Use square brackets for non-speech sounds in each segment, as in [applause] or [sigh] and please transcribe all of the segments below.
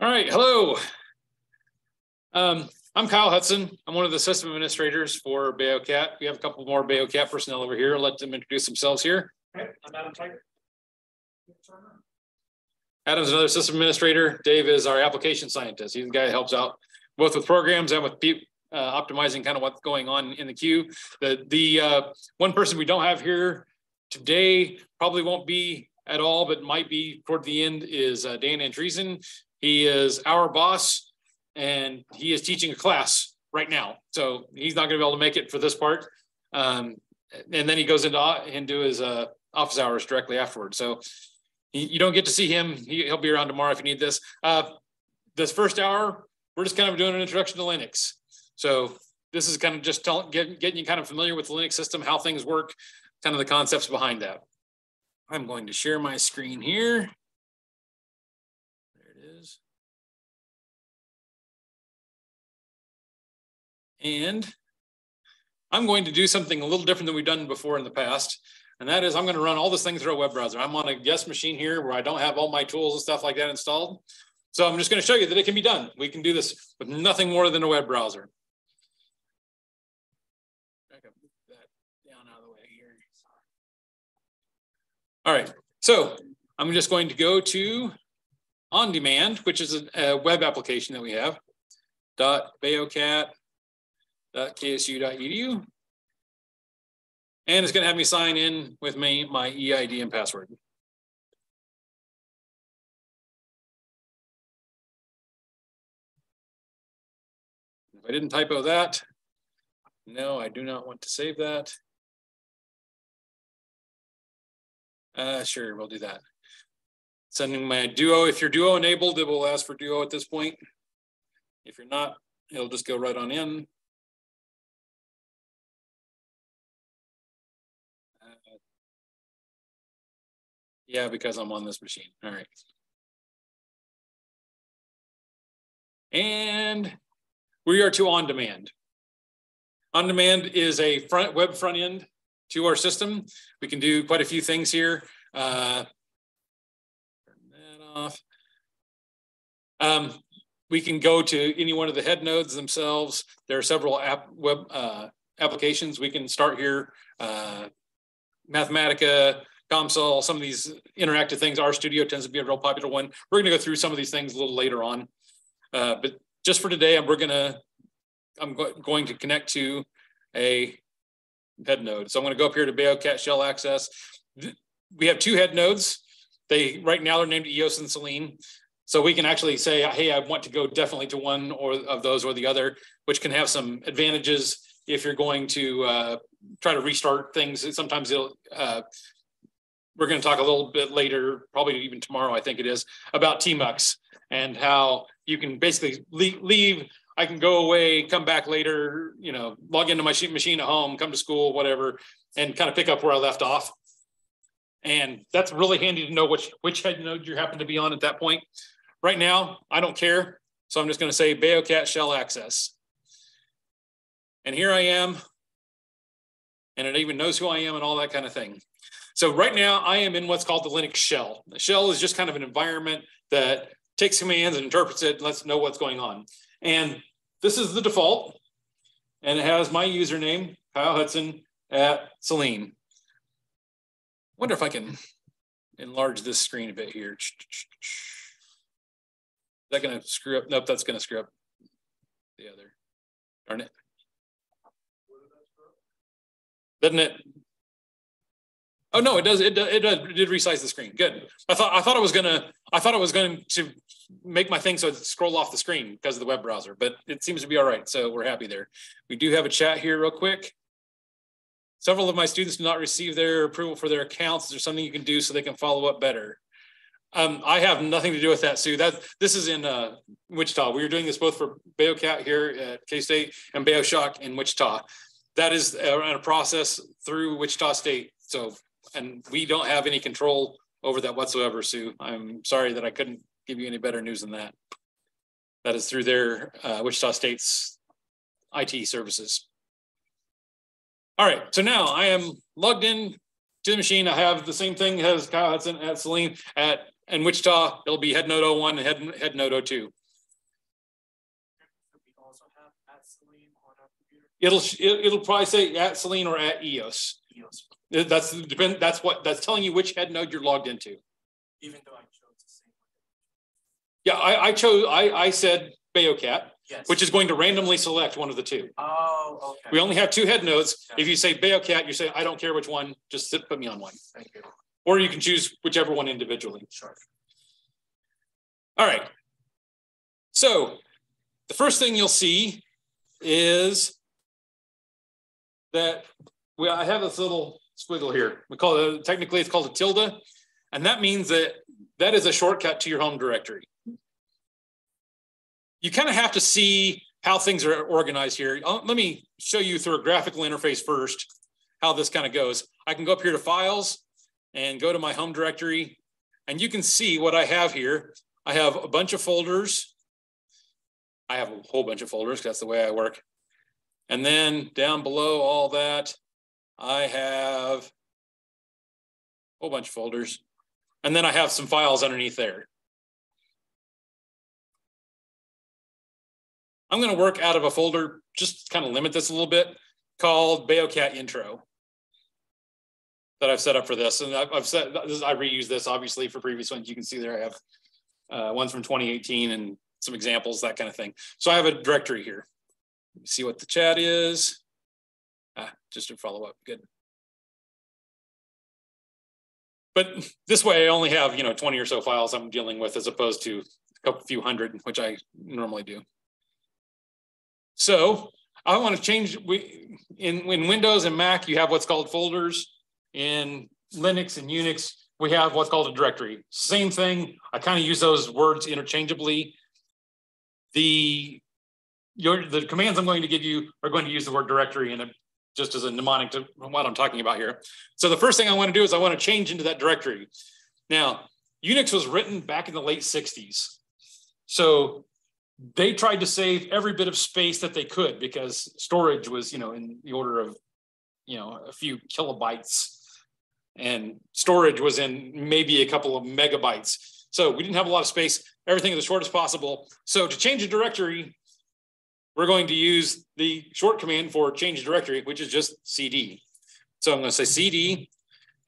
All right, hello. Um, I'm Kyle Hutson. I'm one of the system administrators for Beocat. We have a couple more Beocat personnel over here. Let them introduce themselves here. Okay, I'm Adam Tygart. Adam's another system administrator. Dave is our application scientist. He's the guy that helps out both with programs and with uh, optimizing kind of what's going on in the queue. The the uh, one person we don't have here today probably won't be at all, but might be toward the end is uh, Dan Andresen. He is our boss and he is teaching a class right now. So he's not going to be able to make it for this part. Um, and then he goes into, into his uh, office hours directly afterwards. So he, you don't get to see him. He, will be around tomorrow if you need this. Uh, this first hour, we're just kind of doing an introduction to Linux. So this is kind of just getting you kind of familiar with the Linux system, how things work, kind of the concepts behind that. I'm going to share my screen here. And I'm going to do something a little different than we've done before in the past. And that is I'm going to run all this thing through a web browser. I'm on a guest machine here where I don't have all my tools and stuff like that installed. So I'm just going to show you that it can be done. We can do this with nothing more than a web browser. All right, so I'm just going to go to On Demand, which is a, a web application that we have, dot beocat ksu.edu. And it's going to have me sign in with me, my EID and password. If I didn't typo that, no, I do not want to save that. Uh, sure, we'll do that. Sending my Duo. If you're Duo enabled, it will ask for Duo at this point. If you're not, it'll just go right on in. Yeah, because I'm on this machine. All right. And we are to on demand. On demand is a front web front end to our system. We can do quite a few things here. Uh, turn that off. Um, we can go to any one of the head nodes themselves. There are several app web uh, applications. We can start here. Uh, Mathematica, COMSOL, some of these interactive things. RStudio tends to be a real popular one. We're going to go through some of these things a little later on. Uh, but just for today, we're going to, I'm go going to connect to a head node. So I'm going to go up here to Beocat shell access. We have two head nodes. They right now they're named EOS and Selene. So we can actually say, hey, I want to go definitely to one or of those or the other, which can have some advantages if you're going to uh, try to restart things. Sometimes it'll uh, we're going to talk a little bit later, probably even tomorrow, I think it is, about TMUX and how you can basically leave. I can go away, come back later, you know, log into my machine at home, come to school, whatever, and kind of pick up where I left off. And that's really handy to know which which head node you happen to be on at that point. Right now, I don't care. So I'm just going to say Beocat shell access. And here I am. And it even knows who I am and all that kind of thing. So right now I am in what's called the Linux shell. The shell is just kind of an environment that takes commands and interprets it and lets know what's going on. And this is the default. And it has my username, Kyle Hutson at Selene. Wonder if I can enlarge this screen a bit here. Is that going to screw up? Nope, that's going to screw up the other. Darn it. Doesn't it? Oh no, it does. It it. It did resize the screen. Good. I thought I thought it was gonna. I thought it was going to make my thing so it scroll off the screen because of the web browser, but it seems to be all right. So we're happy there. We do have a chat here, real quick. Several of my students do not receive their approval for their accounts. Is there something you can do so they can follow up better? Um, I have nothing to do with that, Sue. That this is in uh, Wichita. We are doing this both for Beocat here at K State and Beoshock in Wichita. That is a, a process through Wichita State. So and we don't have any control over that whatsoever, Sue. I'm sorry that I couldn't give you any better news than that. That is through their uh, Wichita State's IT services. All right, so now I am logged in to the machine. I have the same thing as Kyle Hutson at Selene at in Wichita. It'll be head node 01 and head, head node 02. It'll it'll probably say at Selene or at EOS. EOS. That's depend. That's what that's telling you which head node you're logged into. Even though I chose the same. one. Yeah, I, I chose. I I said Beocat. Yes. Which is going to randomly select one of the two. Oh, okay. We only have two head nodes. Yeah. If you say Beocat, you say I don't care which one. Just sit, put me on one. Thank you. Or you can choose whichever one individually. Sure. All right. So the first thing you'll see is that we, I have this little squiggle here. We call it, technically it's called a tilde. And that means that that is a shortcut to your home directory. You kind of have to see how things are organized here. Uh, let me show you through a graphical interface first, how this kind of goes. I can go up here to files and go to my home directory and you can see what I have here. I have a bunch of folders. I have a whole bunch of folders. That's the way I work. And then down below all that, I have a whole bunch of folders. And then I have some files underneath there. I'm going to work out of a folder, just kind of limit this a little bit, called Beocat Intro that I've set up for this. And I've, set, I reuse this obviously for previous ones. You can see there I have uh, ones from 2018 and some examples, that kind of thing. So I have a directory here. See what the chat is. Ah, just to follow up, good. But [laughs] this way I only have, you know, 20 or so files I'm dealing with as opposed to a couple few hundred, which I normally do. So I want to change, we in, in Windows and Mac, you have what's called folders. In Linux and Unix, we have what's called a directory. Same thing. I kind of use those words interchangeably. The your the commands I'm going to give you are going to use the word directory in it just as a mnemonic to what I'm talking about here. So the first thing I want to do is I want to change into that directory. Now, Unix was written back in the late 60s. So they tried to save every bit of space that they could because storage was, you know, in the order of, you know, a few kilobytes and storage was in maybe a couple of megabytes. So we didn't have a lot of space, everything as short as possible. So to change a directory, we're going to use the short command for change directory, which is just cd. So I'm going to say cd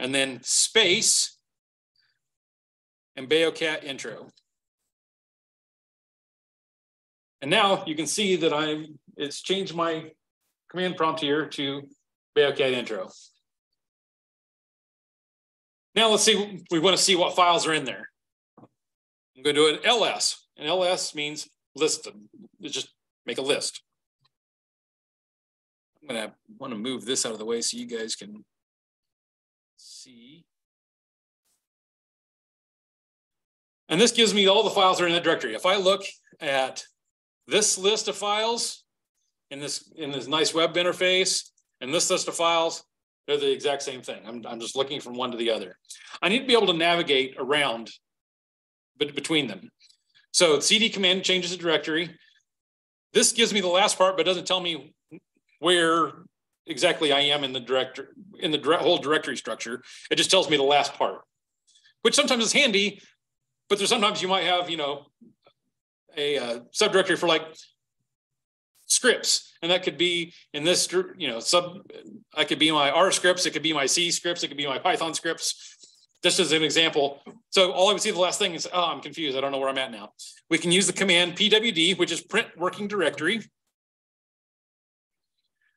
and then space and Beocat intro. And now you can see that I'm, it's changed my command prompt here to Beocat intro. Now let's see, we want to see what files are in there. I'm going to do an ls, and ls means list, just make a list. I'm going to want to move this out of the way so you guys can see. And this gives me all the files that are in that directory. If I look at this list of files in this in this nice web interface and this list of files, they're the exact same thing. I'm, I'm just looking from one to the other. I need to be able to navigate around but between them. So CD command changes the directory. This gives me the last part, but doesn't tell me where exactly I am in the director in the whole directory structure. It just tells me the last part, which sometimes is handy, but there's sometimes you might have, you know, a uh, subdirectory for like scripts, and that could be in this, you know, sub. I could be my R scripts, it could be my C scripts, it could be my Python scripts. Just as an example. So all I would see the last thing is, oh, I'm confused. I don't know where I'm at now. We can use the command pwd, which is print working directory.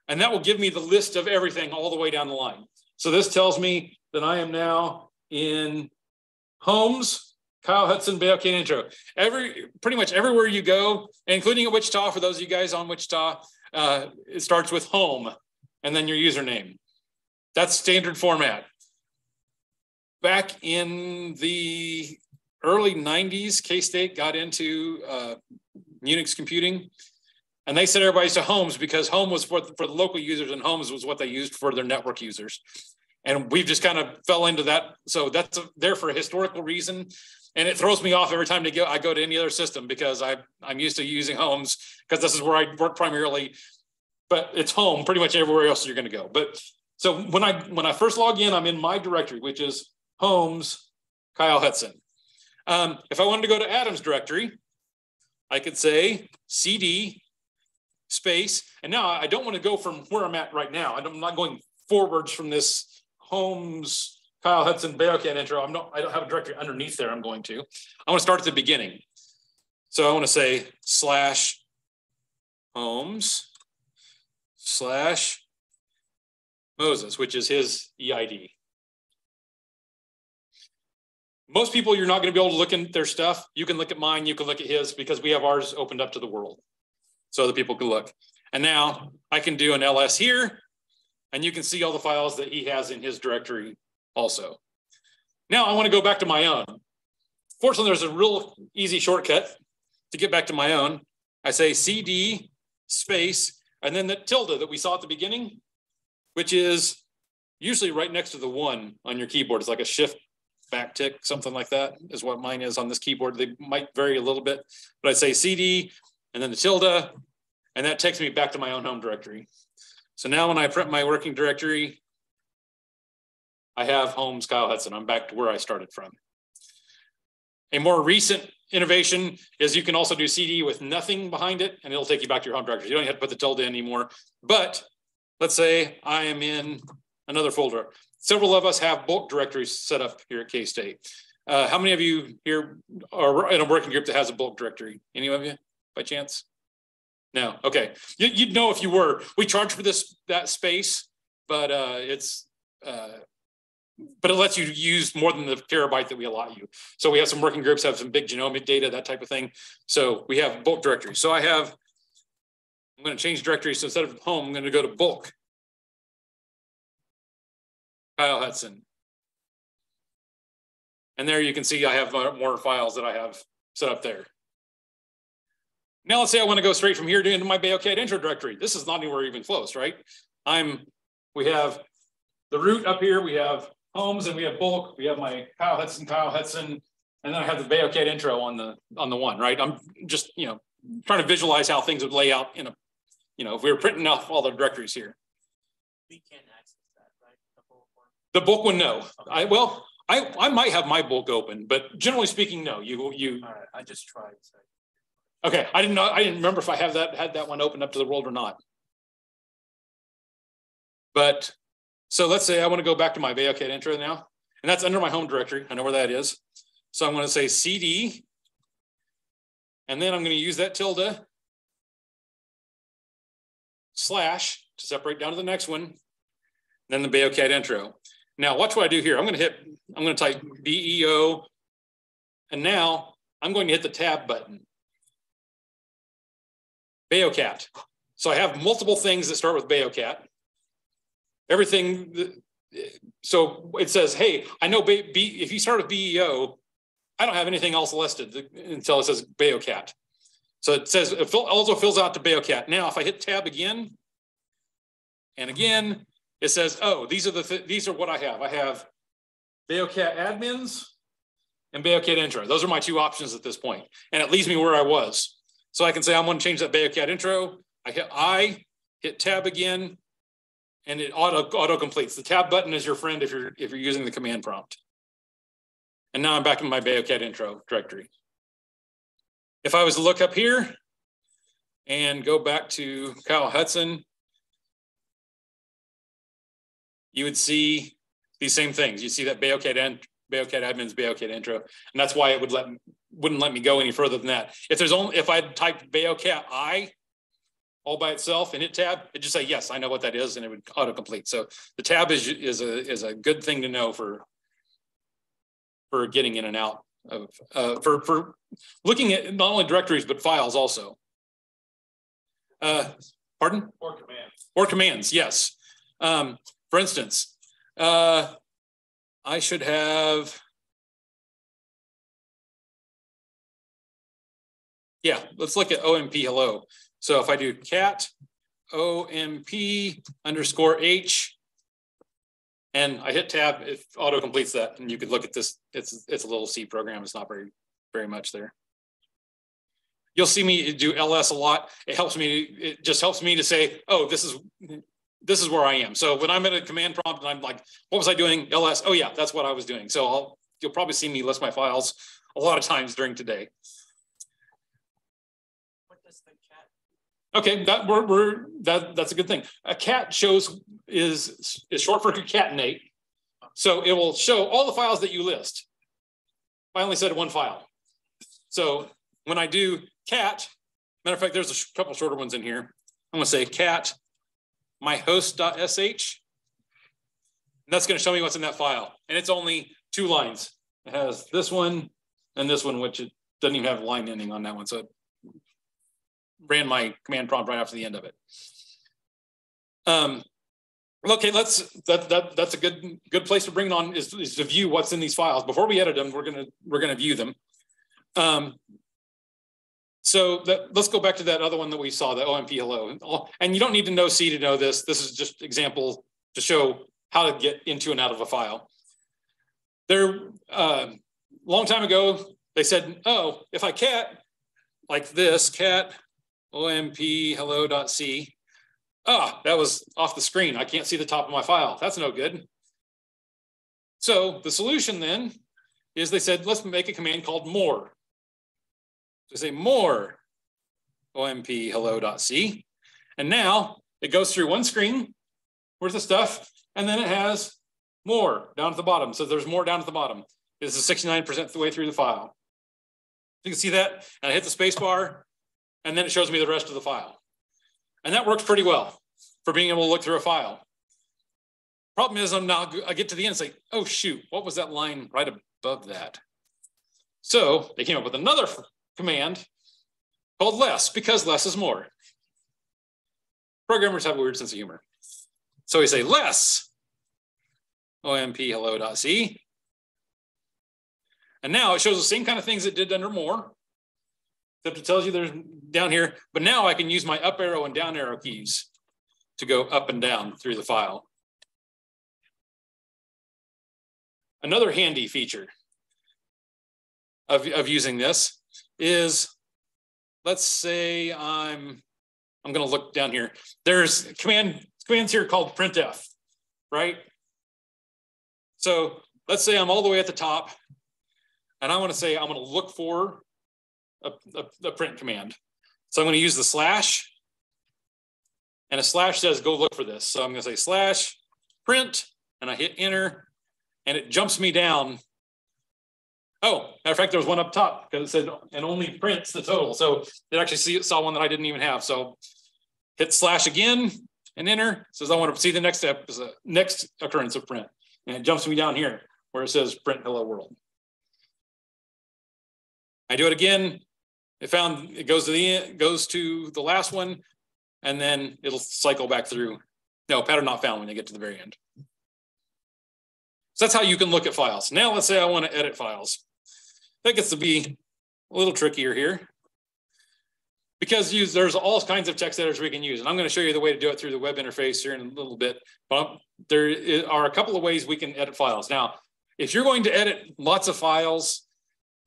And that will give me the list of everything all the way down the line. So this tells me that I am now in homes, Kyle Hutson Beocat intro. Every pretty much everywhere you go, including at Wichita, for those of you guys on Wichita, uh, it starts with home and then your username. That's standard format back in the early 90s, K-State got into uh, Unix computing. And they sent everybody to homes because home was for, for the local users and homes was what they used for their network users. And we've just kind of fell into that. So that's a, there for a historical reason. And it throws me off every time to go, I go to any other system because I, I'm used to using homes because this is where I work primarily. But it's home pretty much everywhere else you're going to go. But So when I when I first log in, I'm in my directory, which is homes, Kyle Hutson. Um, if I wanted to go to Adam's directory, I could say cd space, and now I don't want to go from where I'm at right now. I'm not going forwards from this homes Kyle Hutson Beocat intro. I'm not, I don't have a directory underneath there I'm going to. I want to start at the beginning. So I want to say slash homes slash Moses, which is his EID. Most people, you're not going to be able to look at their stuff. You can look at mine, you can look at his because we have ours opened up to the world so other people can look. And now I can do an ls here and you can see all the files that he has in his directory also. Now I want to go back to my own. Fortunately, there's a real easy shortcut to get back to my own. I say cd space and then the tilde that we saw at the beginning, which is usually right next to the one on your keyboard. It's like a shift back tick, something like that is what mine is on this keyboard. They might vary a little bit, but I say cd and then the tilde, and that takes me back to my own home directory. So now when I print my working directory, I have Homes Kyle Hutson. I'm back to where I started from. A more recent innovation is you can also do CD with nothing behind it, and it'll take you back to your home directory. You don't have to put the tilde in anymore. But let's say I am in another folder. Several of us have bulk directories set up here at K-State. Uh, how many of you here are in a working group that has a bulk directory? Any of you by chance? No, okay. You, would know if you were. We charge for this that space, but uh, it's uh, but it lets you use more than the terabyte that we allot you. So we have some working groups have some big genomic data, that type of thing. So we have bulk directories. So I have. I'm going to change directories. So instead of home, I'm going to go to bulk. Kyle Hutson. And there you can see I have uh, more files that I have set up there. Now let's say I want to go straight from here into my Beocat intro directory. This is not anywhere even close, right? I'm, we have the root up here, we have homes and we have bulk, we have my Kyle Hutson, Kyle Hutson, and then I have the Beocat intro on the on the one, right? I'm just, you know, trying to visualize how things would lay out in a, you know, if we were printing off all the directories here. We can't access that, right? The bulk one? The book one, no. I well, I, I might have my book open, but generally speaking, no. You you. Right, I just tried. So. Okay, I didn't know. I didn't remember if I have that had that one open up to the world or not. But so let's say I want to go back to my Beocat intro now, and that's under my home directory. I know where that is. So I'm going to say CD, and then I'm going to use that tilde slash to separate down to the next one, then the Beocat intro. Now watch what I do here. I'm going to hit, I'm going to type BEO, and now I'm going to hit the tab button. Beocat. So I have multiple things that start with Beocat. Everything, so it says, hey, I know B, B, if you start with BEO, I don't have anything else listed until it says Beocat. So it says, it also fills out to Beocat. Now, if I hit tab again and again, it says, oh, these are the th these are what I have. I have Beocat admins and Beocat intro. Those are my two options at this point. And it leaves me where I was. So I can say I'm going to change that Beocat intro. I hit I, hit tab again, and it auto auto completes. The tab button is your friend if you're if you're using the command prompt. And now I'm back in my Beocat intro directory. If I was to look up here and go back to Kyle Hutson, you would see these same things. You see that Beocat and Beocat admins Beocat intro, and that's why it would let wouldn't let me go any further than that. If there's only if I typed Beocat I all by itself and hit tab, it just say yes, I know what that is, and it would autocomplete. So the tab is is a is a good thing to know for for getting in and out of uh, for for looking at not only directories but files also. Uh, pardon? Or commands. Or commands, yes. Um, for instance, uh, I should have yeah, let's look at OMP hello. So if I do cat OMP underscore H, and I hit tab, it auto completes that. And you could look at this, it's, it's a little C program. It's not very, very much there. You'll see me do LS a lot. It helps me, it just helps me to say, oh, this is, this is where I am. So when I'm at a command prompt and I'm like, what was I doing? LS, oh yeah, that's what I was doing. So I'll, you'll probably see me list my files a lot of times during today. What does the cat? Okay, that we're, we're that that's a good thing. A cat shows is is short for concatenate. So it will show all the files that you list. I only said one file. So when I do cat, matter of fact, there's a couple shorter ones in here. I'm gonna say cat my host.sh. And that's gonna show me what's in that file. And it's only two lines. It has this one and this one, which it doesn't even have a line ending on that one. So it ran my command prompt right after the end of it. Um, okay, let's that that that's a good good place to bring it on is, is to view what's in these files. Before we edit them, we're gonna we're gonna view them. Um, so that, let's go back to that other one that we saw, the OMP hello. And you don't need to know C to know this. This is just example to show how to get into and out of a file. There, uh, long time ago, they said, oh, if I cat like this, cat omp hello.c, ah, that was off the screen. I can't see the top of my file. That's no good. So the solution then is they said, let's make a command called more. So say more omp hello.c. And now it goes through one screen worth of stuff, and then it has more down at the bottom. So there's more down at the bottom. This is 69% the way through the file. You can see that, and I hit the space bar, and then it shows me the rest of the file. And that works pretty well for being able to look through a file. Problem is, I'm now, I get to the end and say, oh shoot, what was that line right above that? So they came up with another command called less because less is more. Programmers have a weird sense of humor. So we say less omp hello. hello.c. And now it shows the same kind of things it did under more, except it tells you there's down here. But now I can use my up arrow and down arrow keys to go up and down through the file. Another handy feature of, of using this is, let's say I'm, I'm gonna look down here. There's command commands here called printf, right? So let's say I'm all the way at the top and I wanna say I'm gonna look for a, a, a print command. So I'm gonna use the slash and a slash says go look for this. So I'm gonna say slash print and I hit enter and it jumps me down Oh, matter of fact, there was one up top because it said, and only prints the total. So it actually see, saw one that I didn't even have. So hit slash again and enter. says I want to see the next step is uh, a next occurrence of print. And it jumps me down here where it says print hello world. I do it again. It found it goes to the goes to the last one, and then it'll cycle back through. No, pattern not found when you get to the very end. So that's how you can look at files. Now let's say I want to edit files. That gets to be a little trickier here because use, there's all kinds of text editors we can use. And I'm going to show you the way to do it through the web interface here in a little bit. But there are a couple of ways we can edit files. Now, if you're going to edit lots of files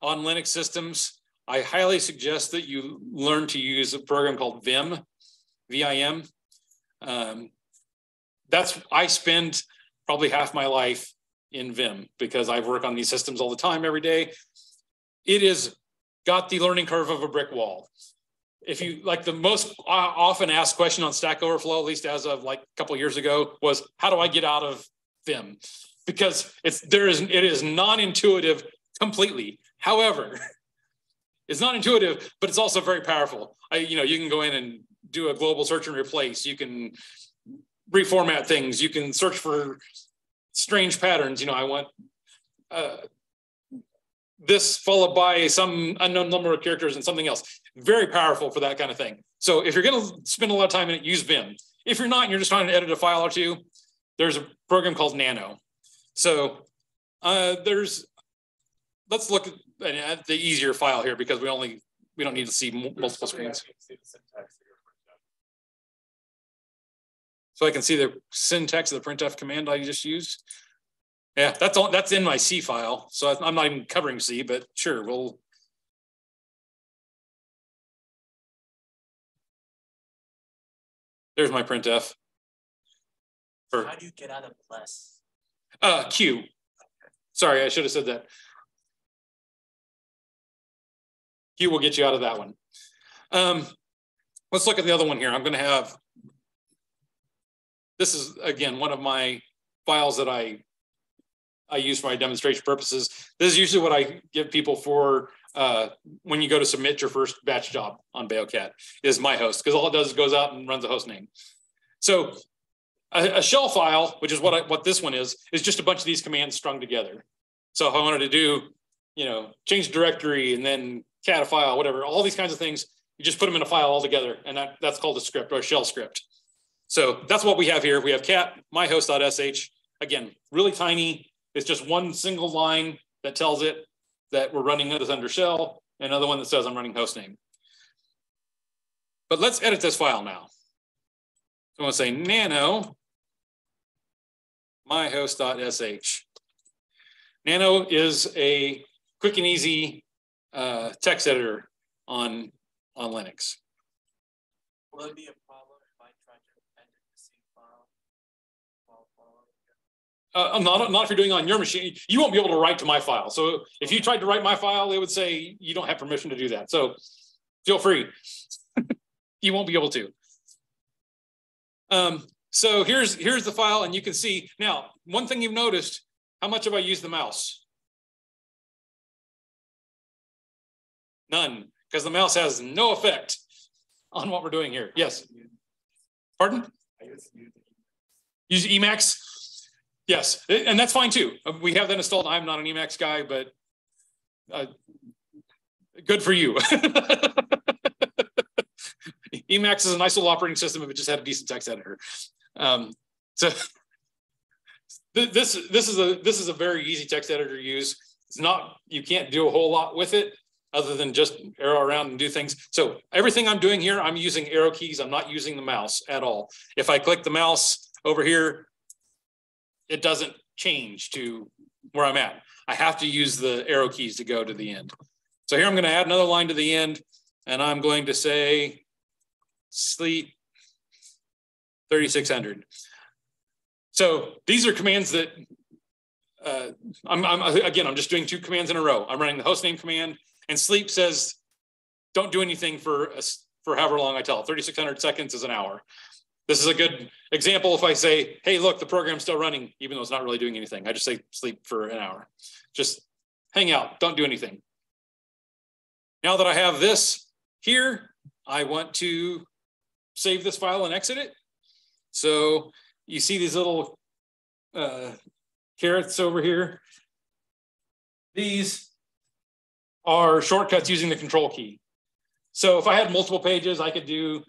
on Linux systems, I highly suggest that you learn to use a program called Vim, V-I-M. Um, that's, I spend probably half my life in Vim because I work on these systems all the time, every day it is got the learning curve of a brick wall. If you like the most often asked question on Stack Overflow, at least as of like a couple years ago, was how do I get out of Vim? Because it's there is it is non-intuitive completely. However, [laughs] it's not intuitive, but it's also very powerful. I, you know, you can go in and do a global search and replace. You can reformat things. You can search for strange patterns. You know, I want uh, this followed by some unknown number of characters and something else. Very powerful for that kind of thing. So if you're going to spend a lot of time in it, use Vim. If you're not, and you're just trying to edit a file or two, there's a program called Nano. So uh, there's, let's look at the easier file here because we only, we don't need to see multiple screens. So I can see the syntax of the printf command I just used. Yeah, that's all. That's in my C file, so I'm not even covering C, but sure, we'll. There's my printf. For How do you get out of plus? uh, Q. Sorry, I should have said that. Q will get you out of that one. Um, let's look at the other one here. I'm going to have. This is again one of my files that I I use for my demonstration purposes. This is usually what I give people for uh, when you go to submit your first batch job on Beocat is my host because all it does is goes out and runs a host name. So a, a shell file, which is what I, what this one is, is just a bunch of these commands strung together. So if I wanted to do, you know, change directory and then cat a file, whatever, all these kinds of things, you just put them in a file all together, and that, that's called a script or a shell script. So that's what we have here. We have cat myhost.sh. Again, really tiny. It's just one single line that tells it that we're running this under shell, another one that says I'm running hostname. But let's edit this file now. I'm going to say nano myhost.sh. Nano is a quick and easy uh, text editor on, on Linux. Will it be a problem if I try to enter the same file? while following? Uh, not, not if you're doing it on your machine. You won't be able to write to my file. So if you tried to write my file, it would say you don't have permission to do that. So feel free. [laughs] you won't be able to. Um, so here's here's the file, and you can see now. One thing you've noticed: how much have I used the mouse? None, because the mouse has no effect on what we're doing here. Yes. Pardon? Use Emacs. Yes, and that's fine too. Uh, We have that installed. I'm not an Emacs guy, but uh, good for you. [laughs] Emacs is a nice little operating system if it just had a decent text editor. Um, so [laughs] th this this is a this is a very easy text editor to use. It's not you can't do a whole lot with it other than just arrow around and do things. So everything I'm doing here, I'm using arrow keys. I'm not using the mouse at all. If I click the mouse over here, it doesn't change to where I'm at. I have to use the arrow keys to go to the end. So here I'm going to add another line to the end, and I'm going to say sleep 3600. So these are commands that uh, I'm, I'm again, I'm just doing two commands in a row. I'm running the hostname command and sleep says, don't do anything for for however long I tell it. 3,600 seconds is an hour. This is a good example if I say, hey, look, the program's still running, even though it's not really doing anything. I just say sleep for an hour. Just hang out, don't do anything. Now that I have this here, I want to save this file and exit it. So you see these little uh, carets over here. These are shortcuts using the control key. So if I had multiple pages, I could do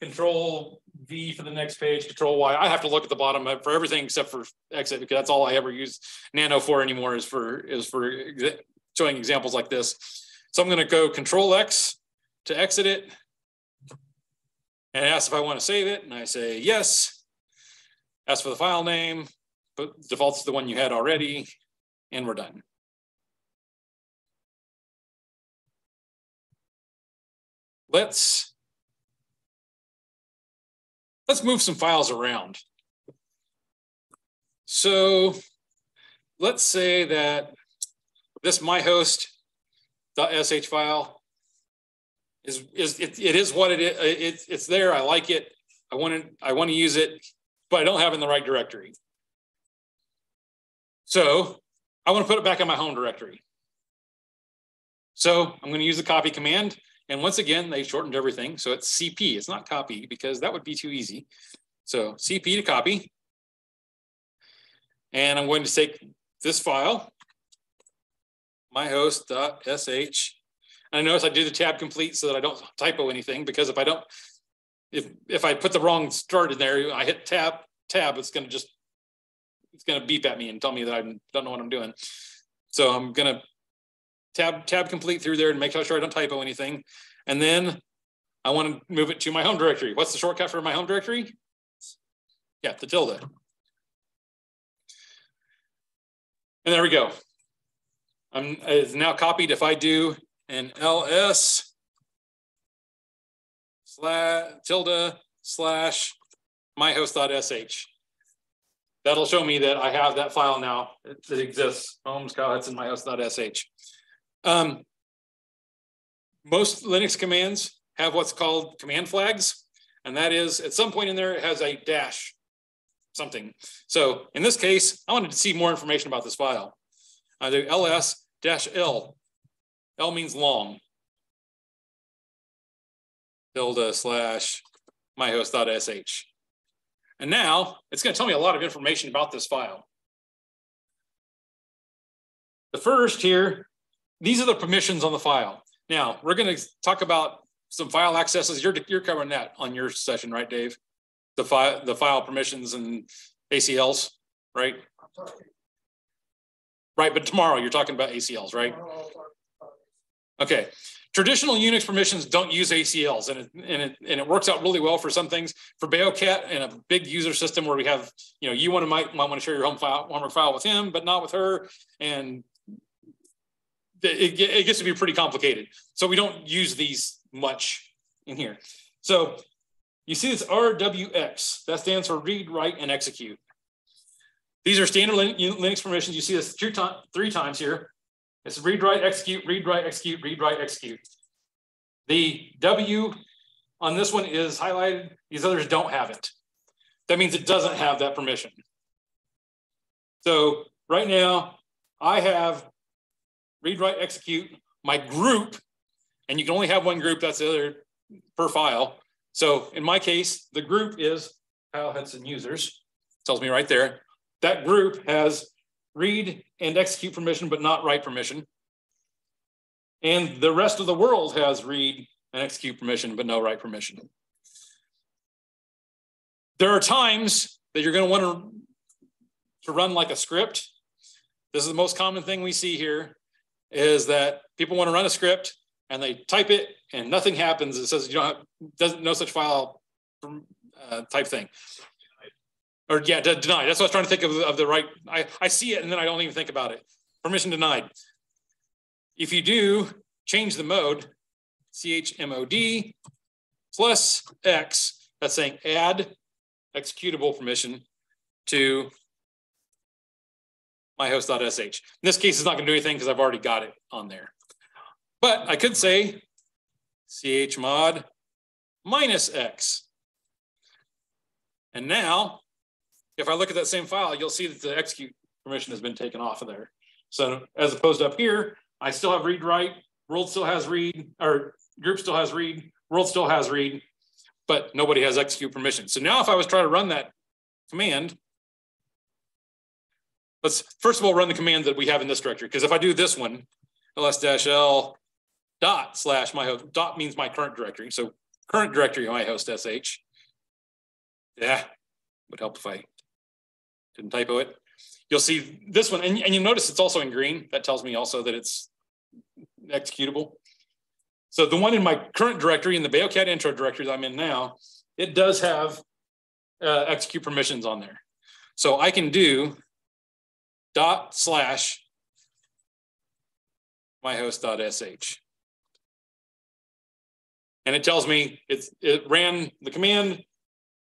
control V for the next page, control Y. I have to look at the bottom for everything except for exit because that's all I ever use Nano for anymore is for is for showing examples like this. So I'm going to go control X to exit it. And it asks if I want to save it. And I say yes. Ask for the file name, but defaults to the one you had already. And we're done. Let's let's move some files around. So let's say that this myhost.sh file is, is it, it is what it is. It, it's there. I like it. I want to I want to use it, but I don't have it in the right directory. So I want to put it back in my home directory. So I'm going to use the copy command. And once again, they shortened everything. So it's CP, it's not copy because that would be too easy. So CP to copy. And I'm going to take this file, myhost.sh. And I notice I do the tab complete so that I don't typo anything because if I don't, if if I put the wrong start in there, I hit tab, tab, it's gonna just, it's gonna beep at me and tell me that I don't know what I'm doing. So I'm gonna tab tab complete through there and make sure I don't typo anything. And then I want to move it to my home directory. What's the shortcut for my home directory? Yeah, the tilde. And there we go. I'm, it's now copied. If I do an ls slash tilde slash myhost.sh, that'll show me that I have that file now that exists, homes, cowhats, and myhost.sh. Um, most Linux commands have what's called command flags. And that is at some point in there, it has a dash something. So in this case, I wanted to see more information about this file. I do ls dash l. L means long. Tilde slash myhost.sh. And now it's going to tell me a lot of information about this file. The first here, these are the permissions on the file. Now we're going to talk about some file accesses. You're, you're covering that on your session, right, Dave? The file, the file permissions and ACLs, right? Right, but tomorrow you're talking about ACLs, right? Okay. Traditional Unix permissions don't use ACLs, and it, and it and it works out really well for some things. For Beocat and a big user system where we have, you know, you want to might, might want to share your home file, homework file with him, but not with her, and it, it gets to be pretty complicated. So we don't use these much in here. So you see this RWX, that stands for read, write, and execute. These are standard Linux permissions. You see this two three times here. It's read, write, execute, read, write, execute, read, write, execute. The W on this one is highlighted. These others don't have it. That means it doesn't have that permission. So right now, I have read, write, execute, my group, and you can only have one group, that's the other per file. So in my case, the group is Kyle Hutson users, tells me right there. That group has read and execute permission, but not write permission. And the rest of the world has read and execute permission, but no write permission. There are times that you're going to want to, to run like a script. This is the most common thing we see here is that people want to run a script and they type it and nothing happens. It says you don't have doesn't no such file uh, type thing. Or yeah, denied. That's what I was trying to think of, of the right. I, I see it and then I don't even think about it. Permission denied. If you do change the mode, chmod plus x, that's saying add executable permission to myhost.sh. In this case, it's not going to do anything because I've already got it on there. But I could say chmod minus x. And now, if I look at that same file, you'll see that the execute permission has been taken off of there. So as opposed up here, I still have read write, world still has read, or group still has read, world still has read, but nobody has execute permission. So now if I was trying to run that command, let's first of all run the command that we have in this directory. Because if I do this one, ls-l dot slash my host, dot means my current directory. So current directory my host sh. Yeah, would help if I didn't typo it. You'll see this one, and, and you notice it's also in green. That tells me also that it's executable. So the one in my current directory, in the Beocat intro directory that I'm in now, it does have uh, execute permissions on there. So I can do dot slash myhost.sh. And it tells me it's, it ran the command.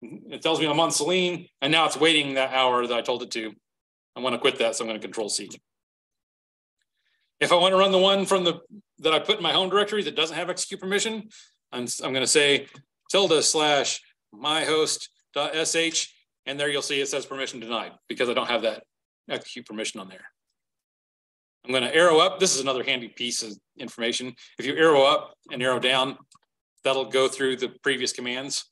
It tells me I'm on Selene, and now it's waiting that hour that I told it to. I want to quit that, so I'm going to control C. If I want to run the one from the that I put in my home directory that doesn't have execute permission, I'm, I'm going to say tilde slash myhost.sh, and there you'll see it says permission denied because I don't have that execute permission on there. I'm going to arrow up. This is another handy piece of information. If you arrow up and arrow down, that'll go through the previous commands.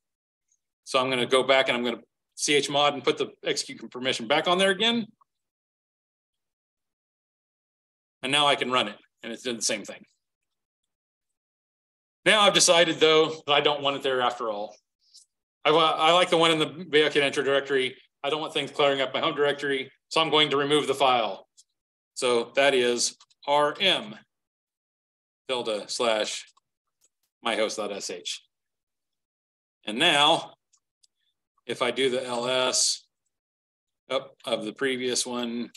So I'm going to go back and I'm going to chmod and put the execute permission back on there again. And now I can run it and it's doing the same thing. Now I've decided though that I don't want it there after all. I, I like the one in the Beocat intro directory. I don't want things clearing up my home directory. So I'm going to remove the file. So that is rm tilde slash myhost.sh. And now, if I do the ls up of the previous one,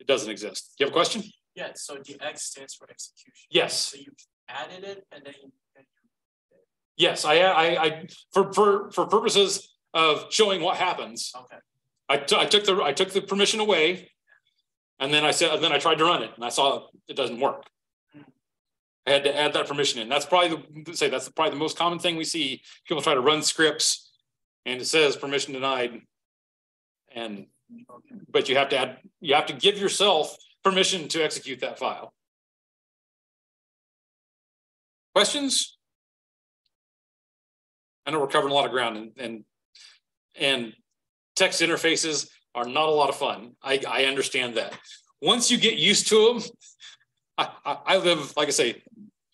it doesn't exist. Do you have a question? Yeah, so the X stands for execution. Yes. So you added it and then you Yes, I, I, I, for, for, for purposes of showing what happens, Okay, I, t- I took the, I took the permission away. And then I said, and then I tried to run it and I saw it doesn't work. I had to add that permission in. That's probably the, say, that's probably the most common thing we see. People try to run scripts and it says permission denied. And, but you have to add, you have to give yourself permission to execute that file. Questions? I know we're covering a lot of ground and, and, and text interfaces are not a lot of fun. I, I understand that. Once you get used to them, [laughs] I, I, I live, like I say,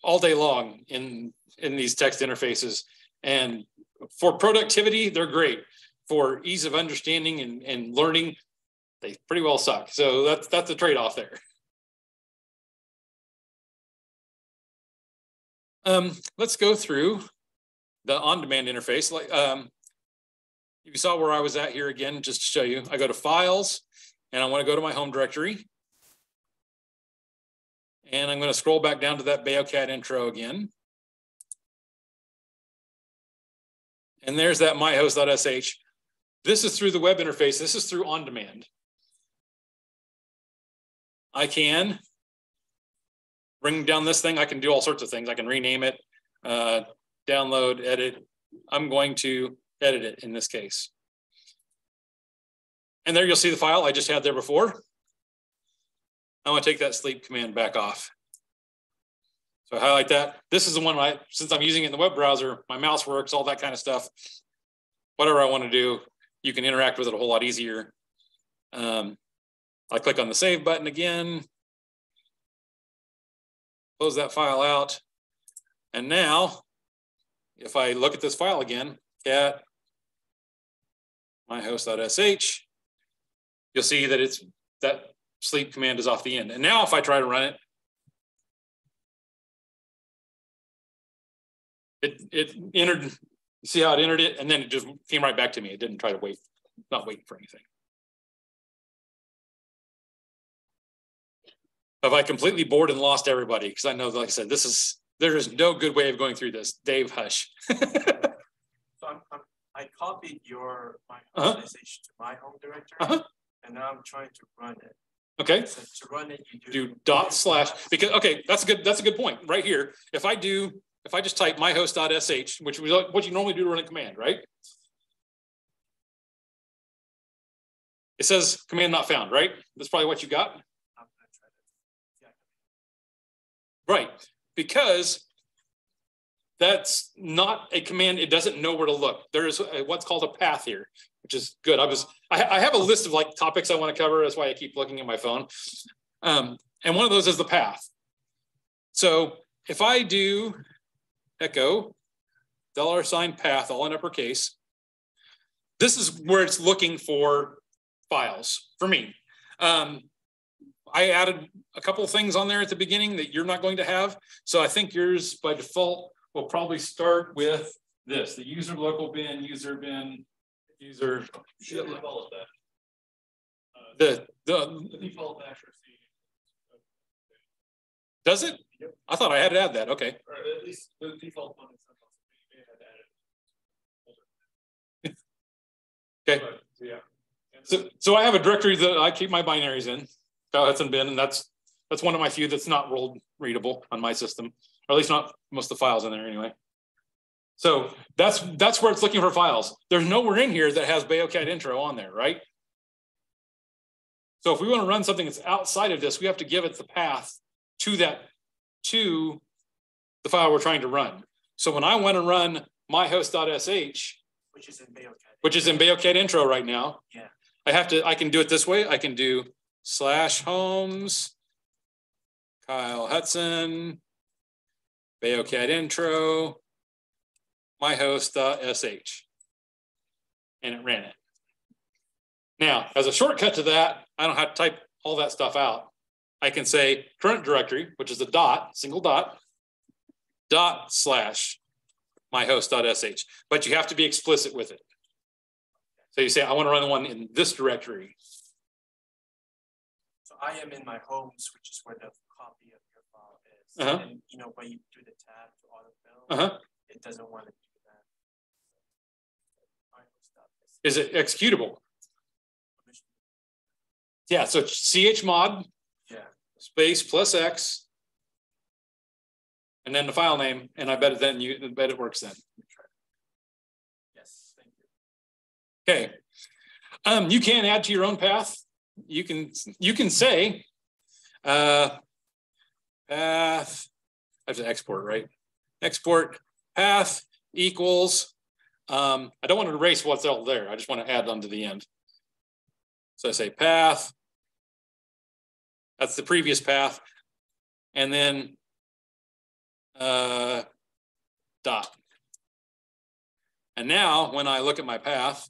all day long in, in these text interfaces. And for productivity, they're great. For ease of understanding and, and learning, they pretty well suck. So that's, that's a trade-off there. Um, let's go through the on-demand interface. Like, um, you saw where I was at here again, just to show you. I go to Files, and I want to go to my home directory. And I'm going to scroll back down to that Beocat intro again. And there's that myhost.sh. This is through the web interface. This is through on-demand. I can bring down this thing. I can do all sorts of things. I can rename it, uh, download, edit. I'm going to edit it in this case. And there you'll see the file I just had there before. I want to take that sleep command back off. So I highlight that. This is the one I, since I'm using it in the web browser, my mouse works, all that kind of stuff. Whatever I want to do, you can interact with it a whole lot easier. Um, I click on the save button again. Close that file out. And now, if I look at this file again, cat myhost.sh, you'll see that it's that sleep command is off the end. And now if I try to run it, it, it entered, see how it entered it? And then it just came right back to me. It didn't try to wait, not waiting for anything. Have I completely bored and lost everybody? Because I know, like I said, this is, there is no good way of going through this. Dave, hush. So I'm, I'm, I copied your, my Uh-huh. organization to my home directory. Uh-huh. And now I'm trying to run it. okay, So to run it, you do. do dot slash, because, okay, that's a good, that's a good point, right here. If I do, if I just type myhost.sh, which was what you normally do to run a command, right? It says command not found, right? That's probably what you got. I'm gonna try to- yeah. Right, because that's not a command. It doesn't know where to look. There is a- what's called a path here, which is good. I was, I, I have a list of like topics I want to cover. That's why I keep looking at my phone. Um, and one of those is the path. So if I do echo dollar sign path, all in uppercase, this is where it's looking for files for me. Um, I added a couple of things on there at the beginning that you're not going to have. So I think yours by default will probably start with this, the user local bin, user bin, user. Should default that. Uh, The, the, The default accuracy, does it? Yep. I thought I had to add that. Okay. or at least the default one is something you may have added. [laughs] Okay. But, Yeah. So, so I have a directory that I keep my binaries in, Kyle Hutson bin, and that's, that's one of my few that's not world readable on my system, or at least not most of the files in there anyway. So that's, that's where it's looking for files. There's nowhere in here that has Beocat intro on there, right? So if we want to run something that's outside of this, we have to give it the path to that, to the file we're trying to run. So when I want to run myhost.sh, Which is in Beocat. which is in Beocat intro right now. Yeah. I have to, I can do it this way. I can do slash homes, Kyle Hutson, Beocat intro, myhost.sh. And it ran it. Now, as a shortcut to that, I don't have to type all that stuff out. I can say current directory, which is a dot, single dot, dot slash myhost.sh, but you have to be explicit with it. So you say, I want to run one in this directory. I am in my homes, which is where the copy of your file is. Uh-huh. And you know, when you do the tab to autofill, Uh-huh. it doesn't want to do that. I will stop this. Is it executable? Yeah, so chmod Yeah, space plus X. And then the file name, and I bet it then you, I bet it works then. yes, thank you. Okay. Um, you can add to your own path. You can, you can say, uh, path, I have to export, right? Export path equals, um, I don't want to erase what's out there. I just want to add onto the end. So I say path. That's the previous path. And then, uh, dot. And now when I look at my path,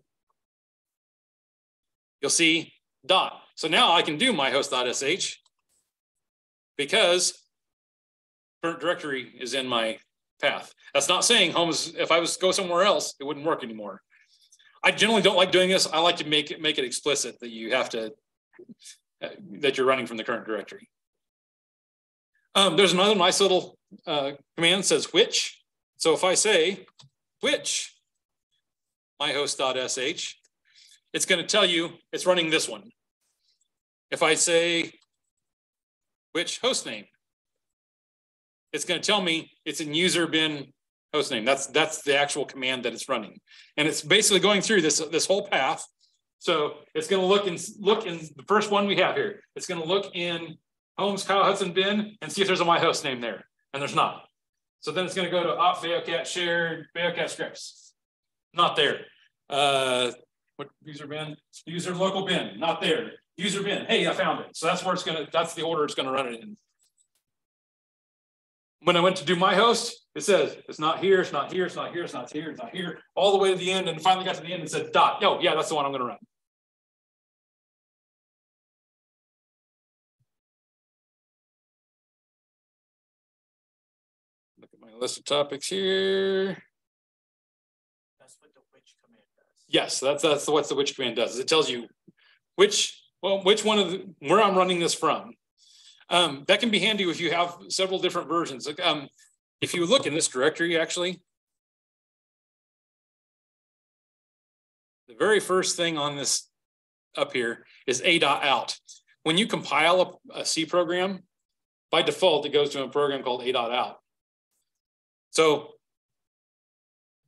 you'll see dot. So now I can do my host.sh because current directory is in my path. That's not saying home is, if I was go somewhere else, it wouldn't work anymore. I generally don't like doing this. I like to make it make it explicit that you have to uh, that you're running from the current directory. Um, there's another nice little uh, command says which. So if I say which myhost.sh, it's going to tell you it's running this one. If I say which host name, it's going to tell me it's in user bin host name. That's that's the actual command that it's running, and it's basically going through this this whole path. So it's going to look and look in the first one we have here. It's going to look in Holmes Kyle Hutson bin and see if there's a my host name there, and there's not. So then it's going to go to op Beocat shared Beocat scripts, not there. Uh, user bin? User local bin, not there. User bin. Hey, I found it. So that's where it's to. That's the order it's going to run it in when I went to do my host, it says it's not here, it's not here, it's not here, it's not here, it's not here, all the way to the end, and finally got to the end and said dot. Yo, yeah, that's the one I'm going to run. Look at my list of topics here. That's what the which command does. Yes, that's that's what the which command does. It tells you which well which one of the where I'm running this from. Um, that can be handy if you have several different versions. Um, if you look in this directory, actually, the very first thing on this up here is a dot out. When you compile a, a C program, by default, it goes to a program called a dot out. So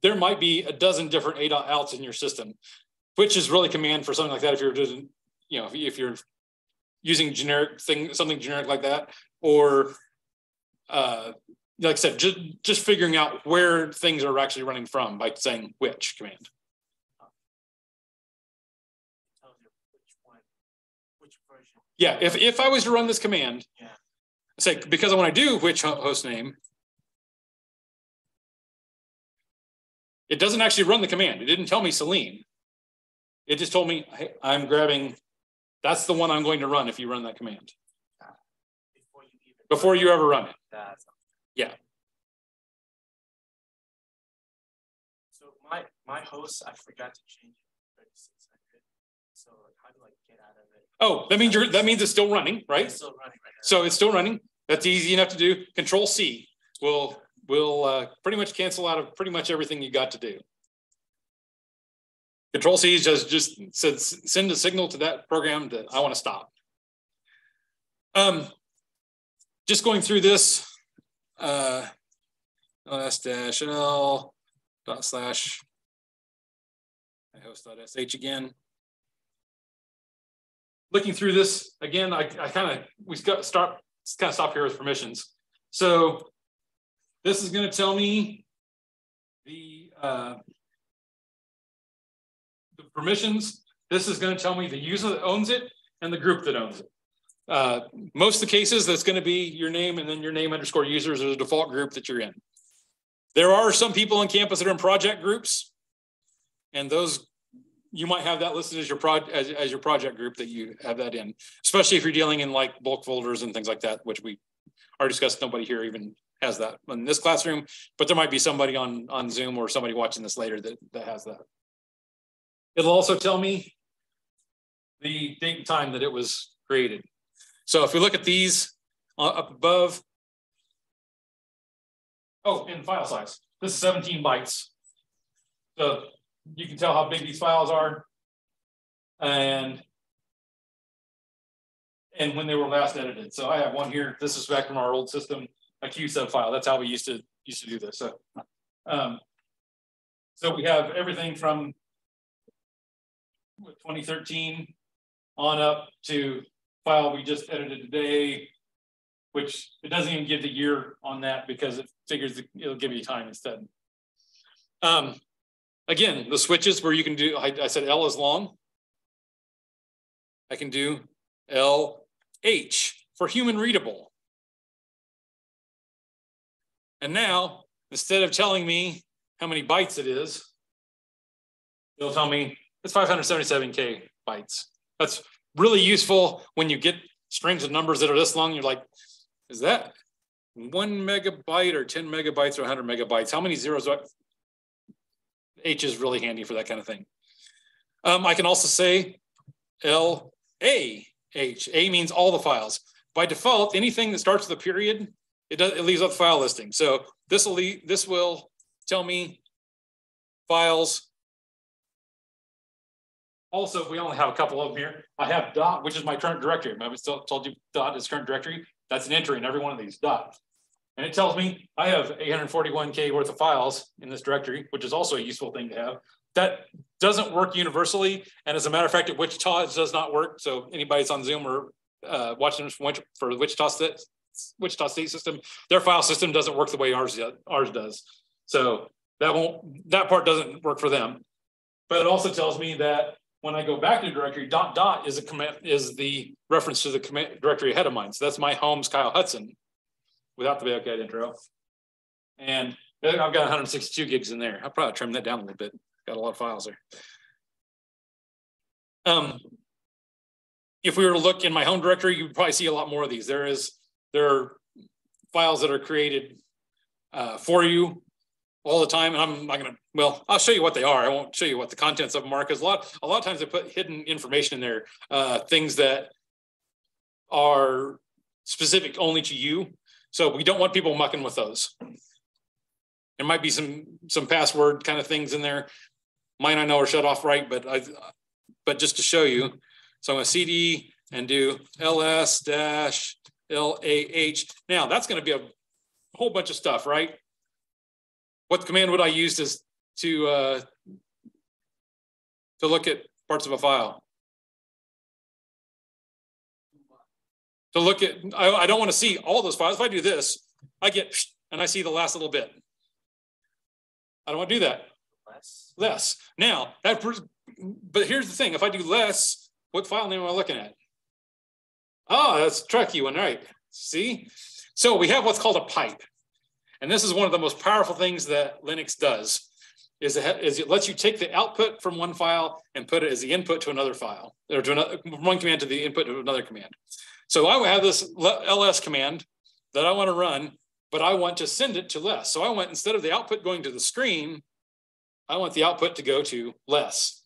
there might be a dozen different a dot outs in your system, which is really command for something like that. If you're doing, you know, if, if you're using generic thing, something generic like that, or uh, like I said, just just figuring out where things are actually running from by saying which command. It tells you which one, which version. Yeah, if if I was to run this command, Yeah. say because when I do which ho- host name, it doesn't actually run the command. It didn't tell me Selene. It just told me hey, I'm grabbing. That's the one I'm going to run if you run that command Before you even. before you ever run it. Yeah. So my, my host, I forgot to change it thirty-six hundred. So like, how do I get out of it? Oh, that means you're that means it's still running, right? It's still running right now. So it's still running. That's easy enough to do. Control C will will uh, pretty much cancel out of pretty much everything you got to do. Control C just just says send a signal to that program that I want to stop. Um, just going through this, uh, ls dash l dot slash host dot sh again. Looking through this again, I, I kind of we got start kind of stop here with permissions. So this is going to tell me the uh, the permissions. This is going to tell me the user that owns it and the group that owns it. Uh, most of the cases, that's going to be your name and then your name underscore users is a default group that you're in. There are some people on campus that are in project groups, and those you might have that listed as your prod as, as your project group that you have that in, especially if you're dealing in like bulk folders and things like that, which we already discussed. Nobody here even has that in this classroom, but there might be somebody on on Zoom or somebody watching this later that that has that. It'll also tell me the date and time that it was created. So if we look at these uh, up above, oh, and file size. this is 17 bytes. So you can tell how big these files are. And and when they were last edited. So I have one here. This is back from our old system, a QSub file. That's how we used to used to do this. So um, so we have everything from 2013 on up to file we just edited today, which it doesn't even give the year on that because it figures it'll give you time instead. Um, again, the switches where you can do, I, I said L is long. I can do L H for human readable. And now, instead of telling me how many bytes it is, it'll tell me it's 577K bytes. That's really useful when you get strings of numbers that are this long. You're like, is that one megabyte or 10 megabytes or 100 megabytes? How many zeros? H is really handy for that kind of thing. Um, I can also say L A H. A means all the files. By default, anything that starts with a period, it does it leaves the file listing. So this will leave, this will tell me files. Also, we only have a couple of them here. I have dot, which is my current directory. I still told you dot is current directory. That's an entry in every one of these dot. And it tells me I have 841K worth of files in this directory, which is also a useful thing to have. That doesn't work universally. And as a matter of fact, at Wichita, it does not work. So anybody's on Zoom or uh, watching for the Wichita Wichita State system, their file system doesn't work the way ours, ours does. So that won't, that part doesn't work for them. But it also tells me that when I go back to the directory, dot dot is a command is the reference to the command directory ahead of mine. So that's my home's Kyle Hutson without the Beocat intro. And I've got 162 gigs in there. I'll probably trim that down a little bit. Got a lot of files there. Um, if we were to look in my home directory, you would probably see a lot more of these. There is there are files that are created uh, for you all the time. And I'm not gonna, well, I'll show you what they are. I won't show you what the contents of them are because a lot, a lot of times they put hidden information in there, uh, things that are specific only to you. So we don't want people mucking with those. There might be some some password kind of things in there. Mine I know are shut off right, but I but just to show you. So I'm going to CD and do ls dash lah. Now that's going to be a whole bunch of stuff, right? What command would I use to to uh, to look at parts of a file? to look at, I, I don't want to see all those files. If I do this, I get, and I see the last little bit. I don't want to do that. Less. Less. Now, that, but here's the thing. If I do less, what file name am I looking at? Oh, that's tricky one, right? See? So we have what's called a pipe. And this is one of the most powerful things that Linux does is it, lets you take the output from one file and put it as the input to another file, or to another, one command to the input to another command. So I have this ls command that I want to run, but I want to send it to less. So I want, instead of the output going to the screen, I want the output to go to less.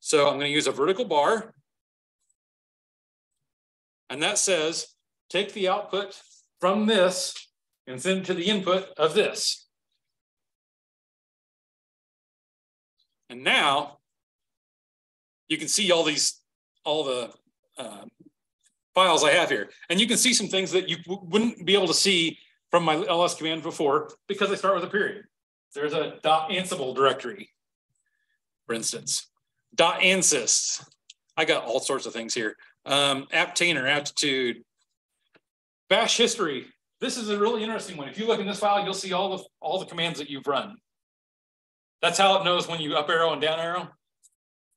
So I'm going to use a vertical bar. And that says, take the output from this and send it to the input of this. And now you can see all these, all the uh, files I have here. And you can see some things that you wouldn't be able to see from my ls command before because I start with a period. There's a .ansible directory, for instance. Dot .ansys. I got all sorts of things here. Um, Apptainer, aptitude, bash history. This is a really interesting one. If you look in this file, you'll see all the all the commands that you've run. That's how it knows when you up arrow and down arrow.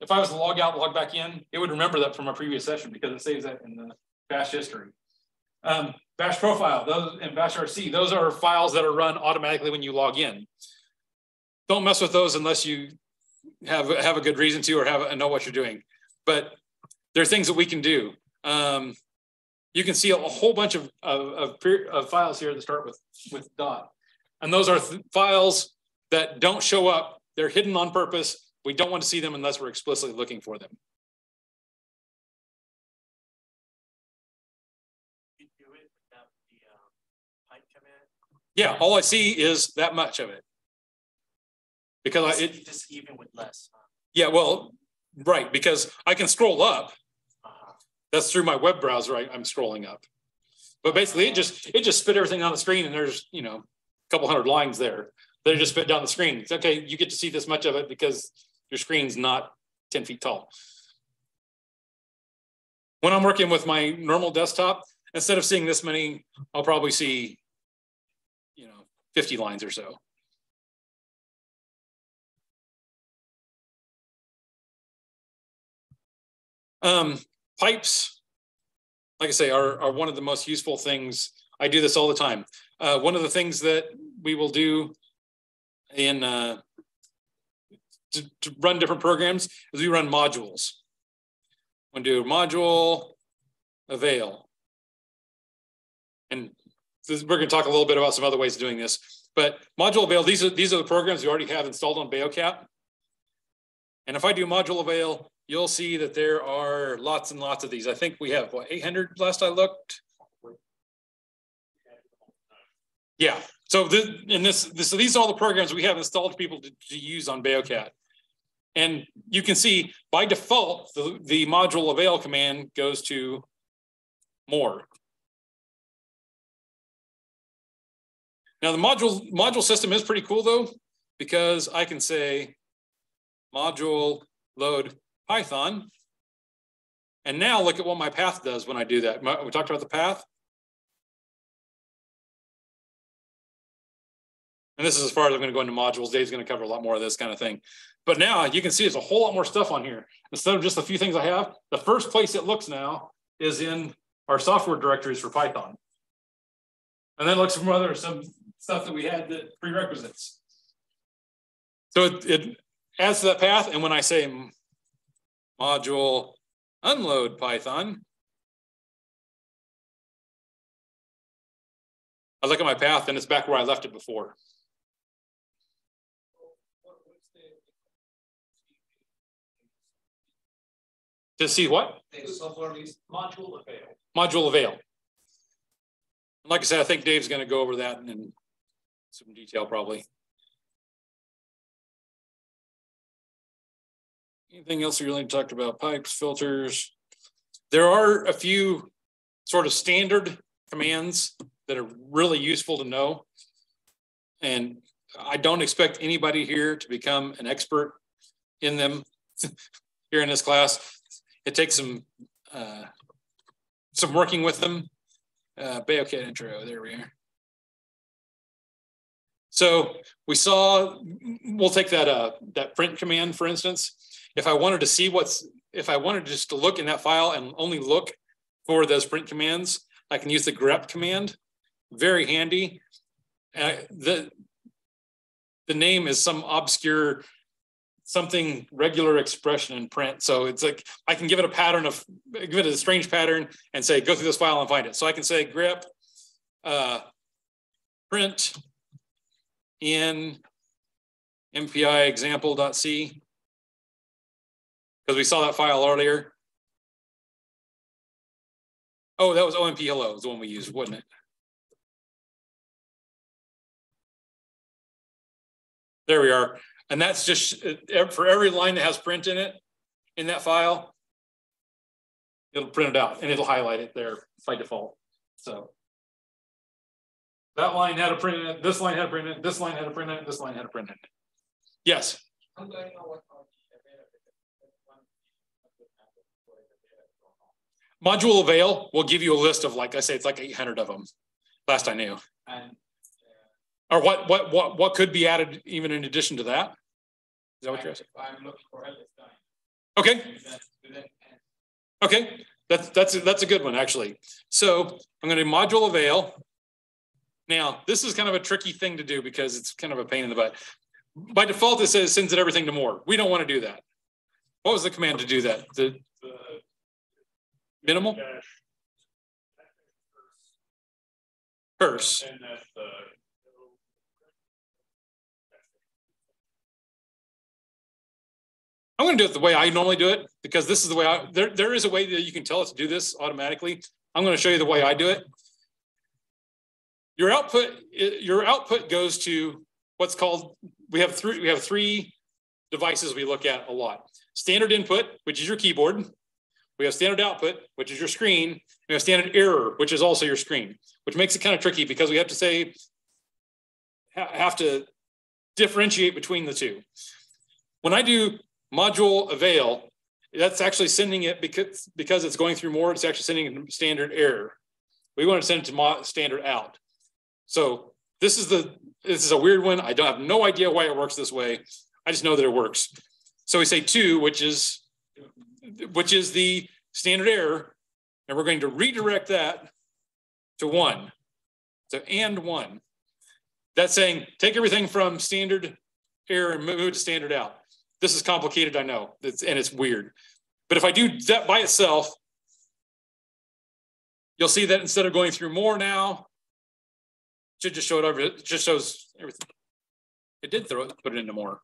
If I was to log out, log back in, it would remember that from a previous session because it saves that in the bash history. Um, bash profile those and bash RC, those are files that are run automatically when you log in. Don't mess with those unless you have, have a good reason to or have know what you're doing. But there are things that we can do. Um, you can see a, whole bunch of, of, of, of, files here that start with, with dot. And those are th files that don't show up. They're hidden on purpose. We don't want to see them unless we're explicitly looking for them. Yeah, all I see is that much of it. Because I, it, This even with less. huh? yeah, well, right, because I can scroll up. That's through my web browser. I, I'm scrolling up. But basically it just, it just spit everything on the screen and there's, you know, a couple hundred lines there. They just spit down the screen. It's okay, you get to see this much of it because your screen's not ten feet tall. When I'm working with my normal desktop, instead of seeing this many, I'll probably see, you know, fifty lines or so. Um, pipes, like I say, are, are one of the most useful things. I do this all the time. Uh, one of the things that we will do in uh, to, to run different programs is we run modules. We'll do module avail. And this, we're going to talk a little bit about some other ways of doing this. But module avail, these are these are the programs we already have installed on Beocat. And if I do module avail, you'll see that there are lots and lots of these. I think we have what 800 last I looked. Yeah. So the, in this, this, so these are all the programs we have installed for people to, to use on Beocat. And you can see by default, the, the module avail command goes to more. Now the module module system is pretty cool though, because I can say module load Python. And now look at what my path does when I do that. My- We talked about the path. And this is as far as I'm going to go into modules. Dave's going to cover a lot more of this kind of thing. But now you can see there's a whole lot more stuff on here. Instead of just a few things I have, the first place it looks now is in our software directories for Python. And then looks for other some stuff that we had that prerequisites. So it, it adds to that path. And when I say module unload Python, I look at my path and it's back where I left it before. To see what? Module avail. Module avail. Like I said, I think Dave's gonna go over that in some detail probably. Anything else you really talked about? Pipes, filters? There are a few sort of standard commands that are really useful to know. And I don't expect anybody here to become an expert in them [laughs] here in this class. It takes some uh, some working with them. Uh, Beocat intro, there we are. So we saw, we'll take that uh, that print command, for instance. If I wanted to see what's, if I wanted just to look in that file and only look for those print commands, I can use the grep command. Very handy. Uh, the the name is some obscure something regular expression in print. So it's like I can give it a pattern of give it a strange pattern and say go through this file and find it. So I can say grep uh, print in MPI example.c because we saw that file earlier. Oh, that was OMP hello is the one we used, wasn't it? There we are. And that's just uh, for every line that has print in it, in that file, it'll print it out and it'll highlight it there by default. So that line had a print in it, this line had a print in it, this line had a print in it, this line had a print in it. Yes. I'm going to know what. Module avail will give you a list of, like I say, it's like eight hundred of them. Last I knew. And uh, Or what, what, what, what could be added even in addition to that? Is that what you're asking? I'm looking for. Okay, okay, that's, that's, that's a good one, actually. So I'm gonna do module avail. Now, this is kind of a tricky thing to do because it's kind of a pain in the butt. By default, it says sends it everything to more. We don't want to do that. What was the command to do that? The minimal dash. curse? And then the. I'm gonna do it the way I normally do it because this is the way I, there, there is a way that you can tell it to do this automatically. I'm gonna show you the way I do it. Your output, your output goes to what's called, we have three, we have three devices we look at a lot. Standard input, which is your keyboard. We have standard output, which is your screen. We have standard error, which is also your screen, which makes it kind of tricky because we have to say, ha have to differentiate between the two. When I do module avail, that's actually sending it because, because it's going through more, it's actually sending standard error. We want to send it to standard out. So this is the, this is a weird one. I don't have no idea why it works this way. I just know that it works. So we say two, which is, which is the standard error, and we're going to redirect that to one. So and one. That's saying take everything from standard error and move it to standard out. This is complicated, I know, it's, and it's weird. But if I do that by itself, you'll see that instead of going through more now, should just show it over, it just shows everything. It did throw it, put it into more.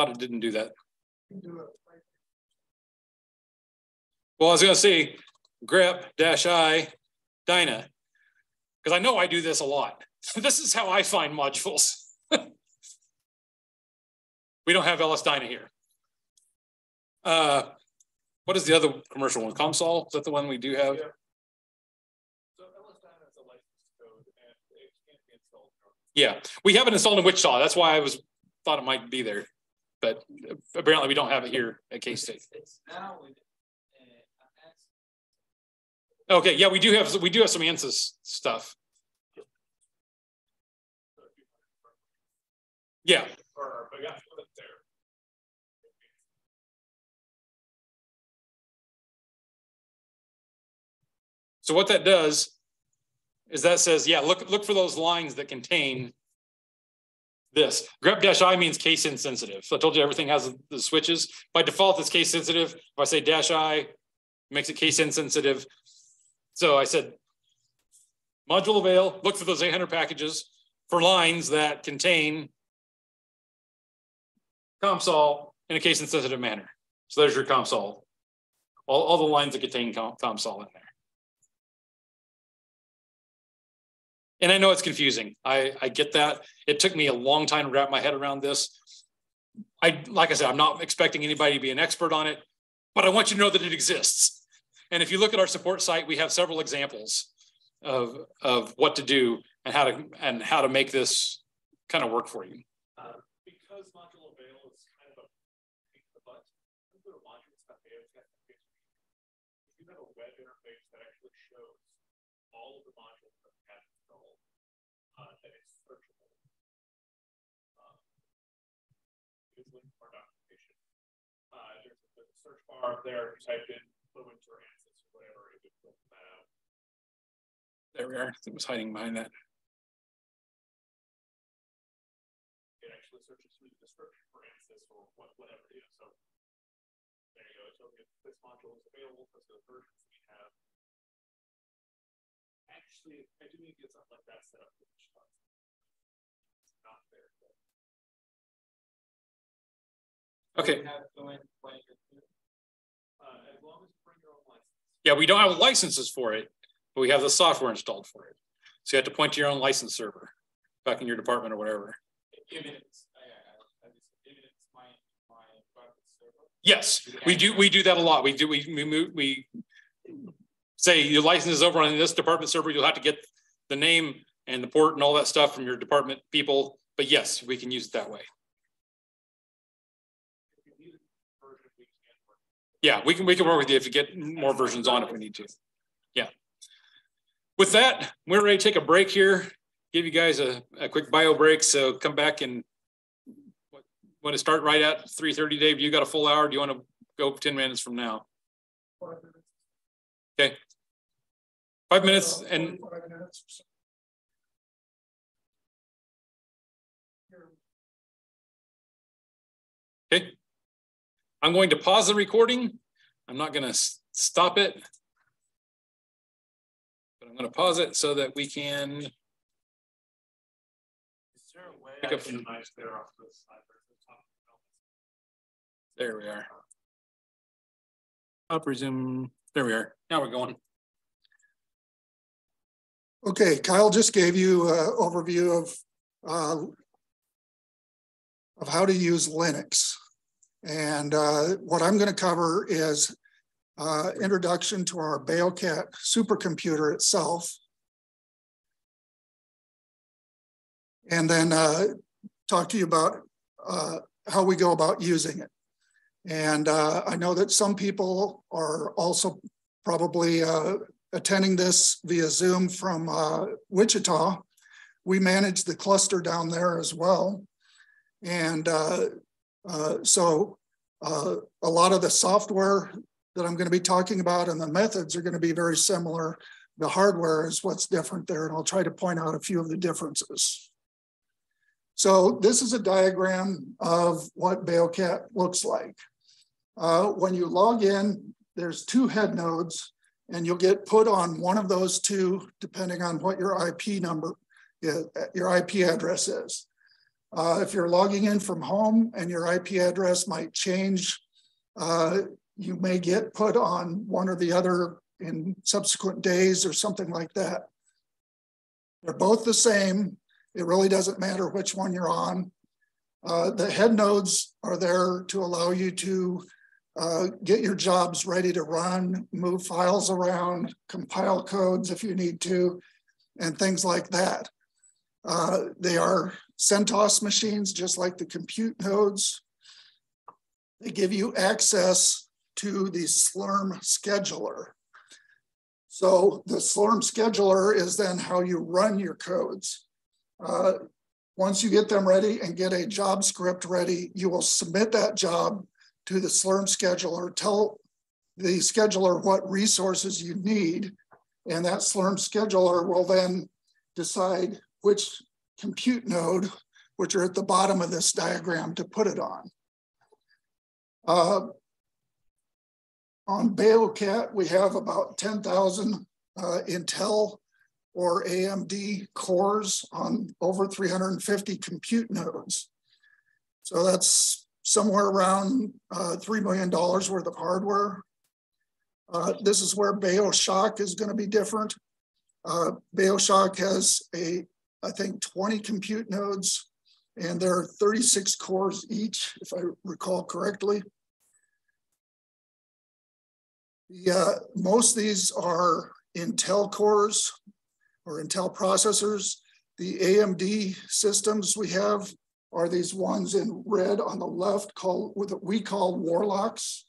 Thought it didn't do that. Well, I was gonna say grep dash i Dyna, because I know I do this a lot. [laughs] this is how I find modules. [laughs] we don't have LS Dyna here. Uh, what is the other commercial one? COMSOL, is that the one we do have? Yeah. So LS Dyna is a licensed code and it can't be installed. Yeah, we have it installed in Wichita. That's why I was thought it might be there, but apparently we don't have it here at K State. Okay, yeah, we do have we do have some ANSYS stuff. Yeah. So what that does is that says, yeah, look, look for those lines that contain this. grep dash I means case insensitive. So I told you everything has the switches. By default, it's case sensitive. If I say dash I, makes it case insensitive. So I said, module avail, look for those 800 packages for lines that contain COMSOL in a case insensitive manner. So there's your COMSOL. All, all the lines that contain COM, COMSOL in there. And I know it's confusing. I, I get that. It took me a long time to wrap my head around this. I, like I said, I'm not expecting anybody to be an expert on it, but I want you to know that it exists. And if you look at our support site, we have several examples of, of what to do and how to, and how to make this kind of work for you. Uh, because module avail is kind of a pain in the butt. You to module there, it's got. If you have a web interface that actually shows all of the modules that you have installed, then searchable. Um, Here's link our documentation. Uh, there's a search bar up there, you type in Fluent or Ansys or whatever, it would pull that out. There we are. It was hiding behind that. It actually searches through the description for Ansys or what, whatever, you know, so. There you go, it if this module is available, because the versions we have. Actually, I do need to get something like that set up. for each one. It's not there. but- Okay. Have to go in, play it, Uh, as long as you bring your own license. Yeah, we don't have licenses for it, but we have the software installed for it. So you have to point to your own license server back in your department or whatever. Yes, we do, we do that a lot. We do, we, we move, we say your license is over on this department server, you'll have to get the name and the port and all that stuff from your department people. But yes, we can use it that way. If you need a version, we can work. Yeah, we can, we can work with you if you get more versions on if we need to. Yeah. With that, we're ready to take a break here, give you guys a, a quick bio break. So come back and want to start right at three thirty, Dave? You got a full hour? Do you want to go ten minutes from now? Okay. Five minutes and Okay. I'm going to pause the recording. I'm not going to stop it. But I'm going to pause it so that we can. Is there a way Pick I up can there off the side? There we are. I'll resume. There we are. Now we're going. Okay, Kyle just gave you an overview of uh, of how to use Linux. And uh, what I'm going to cover is uh, introduction to our Beocat supercomputer itself. And then uh, talk to you about uh, how we go about using it. And uh, I know that some people are also probably uh, attending this via Zoom from uh, Wichita. We manage the cluster down there as well. And uh, uh, so uh, a lot of the software that I'm going to be talking about and the methods are going to be very similar. The hardware is what's different there, and I'll try to point out a few of the differences. So this is a diagram of what Beocat looks like. Uh, when you log in, there's two head nodes, and you'll get put on one of those two, depending on what your IP number, your IP address is. Uh, if you're logging in from home and your IP address might change, uh, you may get put on one or the other in subsequent days or something like that. They're both the same. It really doesn't matter which one you're on. Uh, the head nodes are there to allow you to uh, get your jobs ready to run, move files around, compile codes if you need to, and things like that. Uh, they are CentOS machines, just like the compute nodes. They give you access to the Slurm scheduler. So the Slurm scheduler is then how you run your codes. Uh, once you get them ready and get a job script ready, you will submit that job to the Slurm scheduler, tell the scheduler what resources you need, and that Slurm scheduler will then decide which compute node, which are at the bottom of this diagram to put it on. Uh, on Beocat, we have about 10,000 uh, Intel or AMD cores on over 350 compute nodes. So that's somewhere around uh, $3 million worth of hardware. Uh, this is where BeoShock is going to be different. Uh, BeoShock has a I think, 20 compute nodes, and there are 36 cores each, if I recall correctly. The, uh, most of these are Intel cores or Intel processors. The AMD systems we have are these ones in red on the left called what we call warlocks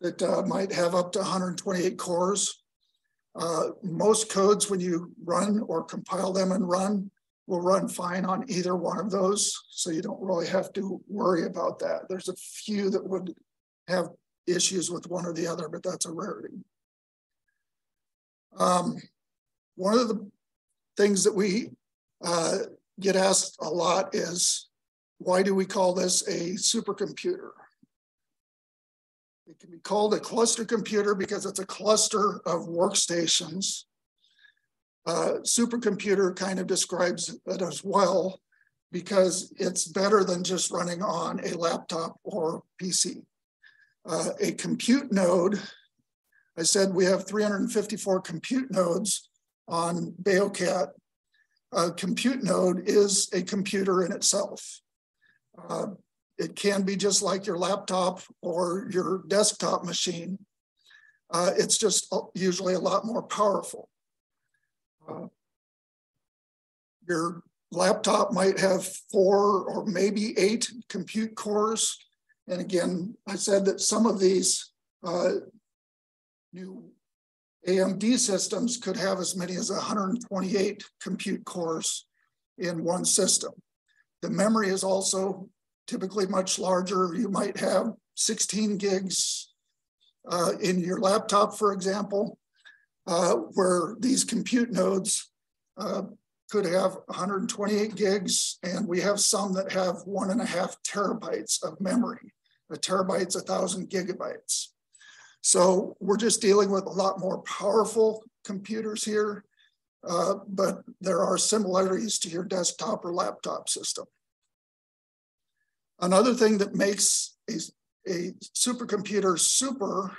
that uh, might have up to 128 cores. Uh, most codes, when you run or compile them and run, will run fine on either one of those. So you don't really have to worry about that. There's a few that would have issues with one or the other, but that's a rarity. Um, one of the things that we uh, get asked a lot is, why do we call this a supercomputer? It can be called a cluster computer because it's a cluster of workstations. Uh, supercomputer kind of describes it as well because it's better than just running on a laptop or PC. Uh, a compute node, I said we have 354 compute nodes on Beocat. A compute node is a computer in itself. Uh, it can be just like your laptop or your desktop machine. Uh, it's just usually a lot more powerful. Uh, your laptop might have four or maybe eight compute cores. And again, I said that some of these uh, new AMD systems could have as many as 128 compute cores in one system. The memory is also typically much larger. You might have 16 gigs uh, in your laptop, for example, uh, where these compute nodes uh, could have 128 gigs, and we have some that have one and a half terabytes of memory. A terabyte's a thousand gigabytes. So we're just dealing with a lot more powerful computers here, uh, but there are similarities to your desktop or laptop system. Another thing that makes a, a supercomputer super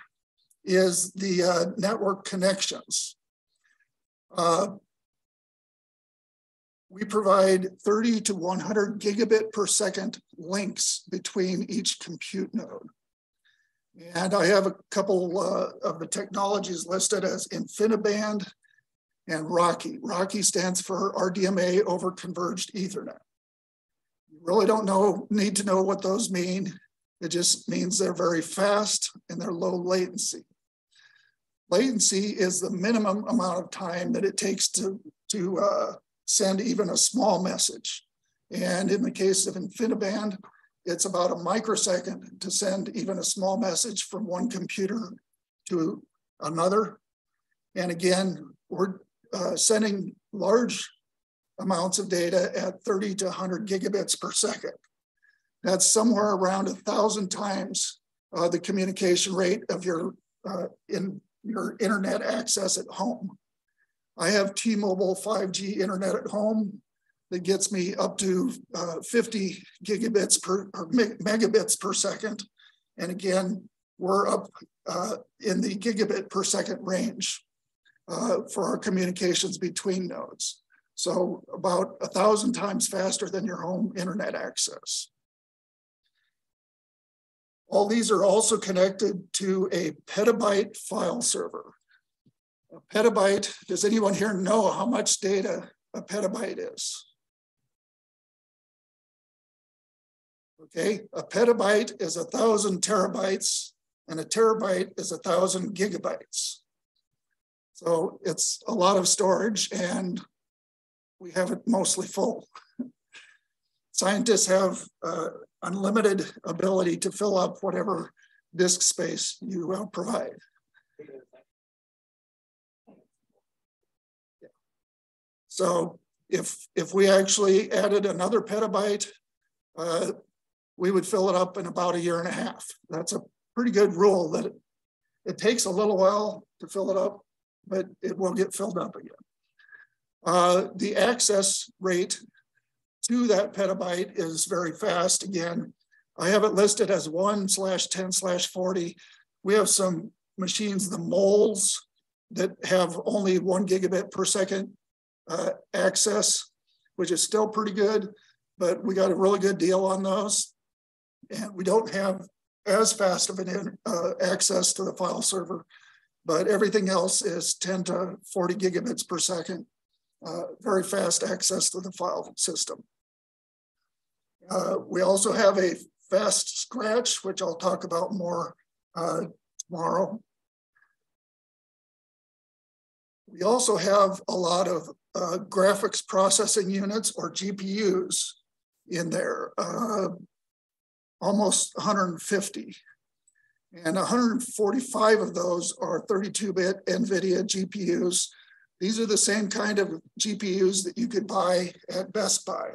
is the uh, network connections. Uh, we provide 30 to 100 gigabit per second links between each compute node. And I have a couple uh, of the technologies listed as InfiniBand and RoCE. RoCE stands for RDMA over converged Ethernet. You really don't know, need to know what those mean. It just means they're very fast and they're low latency. Latency is the minimum amount of time that it takes to, to uh, send even a small message. And in the case of InfiniBand, it's about a microsecond to send even a small message from one computer to another. And again, we're uh, sending large amounts of data at 30 to 100 gigabits per second. That's somewhere around a thousand times uh, the communication rate of your uh, in your internet access at home. I have T-Mobile 5G internet at home that gets me up to uh, 50 gigabits per or megabits per second. And again, we're up uh, in the gigabit per second range uh, for our communications between nodes. So about a thousand times faster than your home internet access. All these are also connected to a petabyte file server. A petabyte, does anyone here know how much data a petabyte is? Okay, a petabyte is a thousand terabytes and a terabyte is a thousand gigabytes. So it's a lot of storage and we have it mostly full. [laughs] Scientists have uh, unlimited ability to fill up whatever disk space you uh, provide. So if, if we actually added another petabyte, uh, we would fill it up in about a year and a half. That's a pretty good rule that it, it takes a little while to fill it up, but it will get filled up again. Uh, the access rate to that petabyte is very fast. Again, I have it listed as one slash 10 slash 40. We have some machines, the moles, that have only one gigabit per second uh, access, which is still pretty good, but we got a really good deal on those and we don't have as fast of an uh, access to the file server, but everything else is 10 to 40 gigabits per second, uh, very fast access to the file system. Uh, we also have a fast scratch, which I'll talk about more uh, tomorrow. We also have a lot of uh, graphics processing units or GPUs in there. Almost 150. And 145 of those are 32-bit NVIDIA GPUs. These are the same kind of GPUs that you could buy at Best Buy.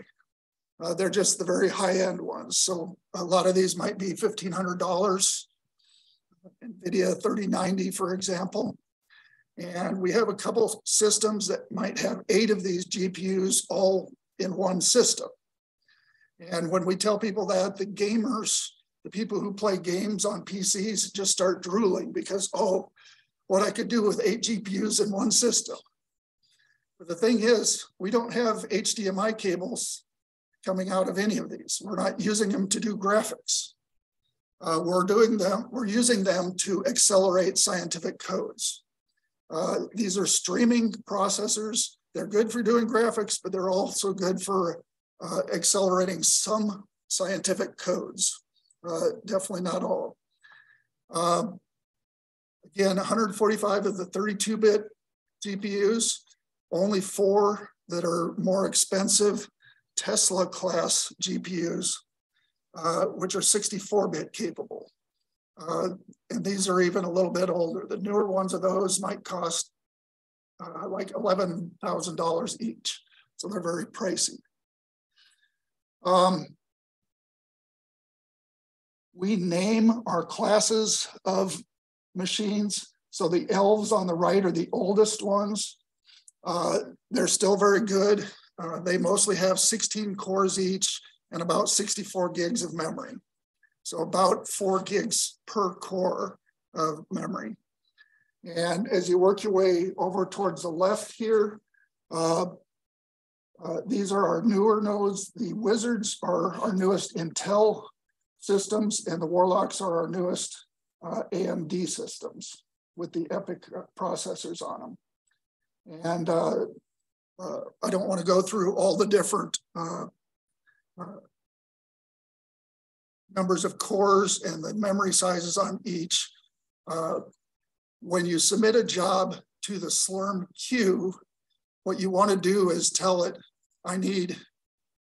Uh, they're just the very high-end ones. So a lot of these might be $1,500. NVIDIA 3090, for example. And we have a couple systems that might have eight of these GPUs all in one system. And when we tell people that, the gamers, the people who play games on PCs just start drooling because, oh, what I could do with eight GPUs in one system. But the thing is, we don't have HDMI cables coming out of any of these. We're not using them to do graphics. Uh, we're doing them, we're using them to accelerate scientific codes. Uh, these are streaming processors. They're good for doing graphics, but they're also good for uh, accelerating some scientific codes, uh, definitely not all. Um, again, 145 of the 32-bit GPUs, only four that are more expensive Tesla class GPUs, uh, which are 64-bit capable. Uh, and these are even a little bit older. The newer ones of those might cost uh, like $11,000 each. So they're very pricey. Um, we name our classes of machines. So the elves on the right are the oldest ones. Uh, they're still very good. Uh, they mostly have 16 cores each and about 64 gigs of memory. So about four gigs per core of memory. And as you work your way over towards the left here, uh, Uh, these are our newer nodes. The Wizards are our newest Intel systems and the Warlocks are our newest uh, AMD systems with the EPYC uh, processors on them. And uh, uh, I don't want to go through all the different numbers of cores and the memory sizes on each. when you submit a job to the Slurm queue, what you want to do is tell it, I need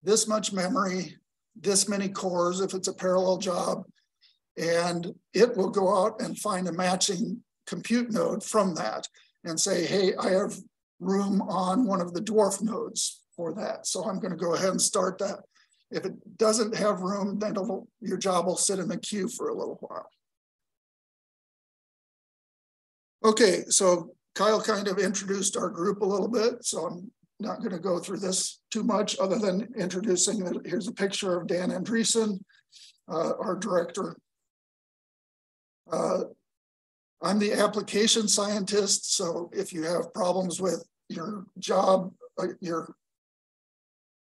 this much memory, this many cores if it's a parallel job, and it will go out and find a matching compute node from that and say, hey, I have room on one of the dwarf nodes for that. So I'm going to go ahead and start that. If it doesn't have room, then your job will sit in the queue for a little while. Okay, so Kyle kind of introduced our group a little bit, so I'm not going to go through this too much other than introducing that here's a picture of Dan Andresen, uh, our director. Uh, I'm the application scientist, so if you have problems with your job, uh, your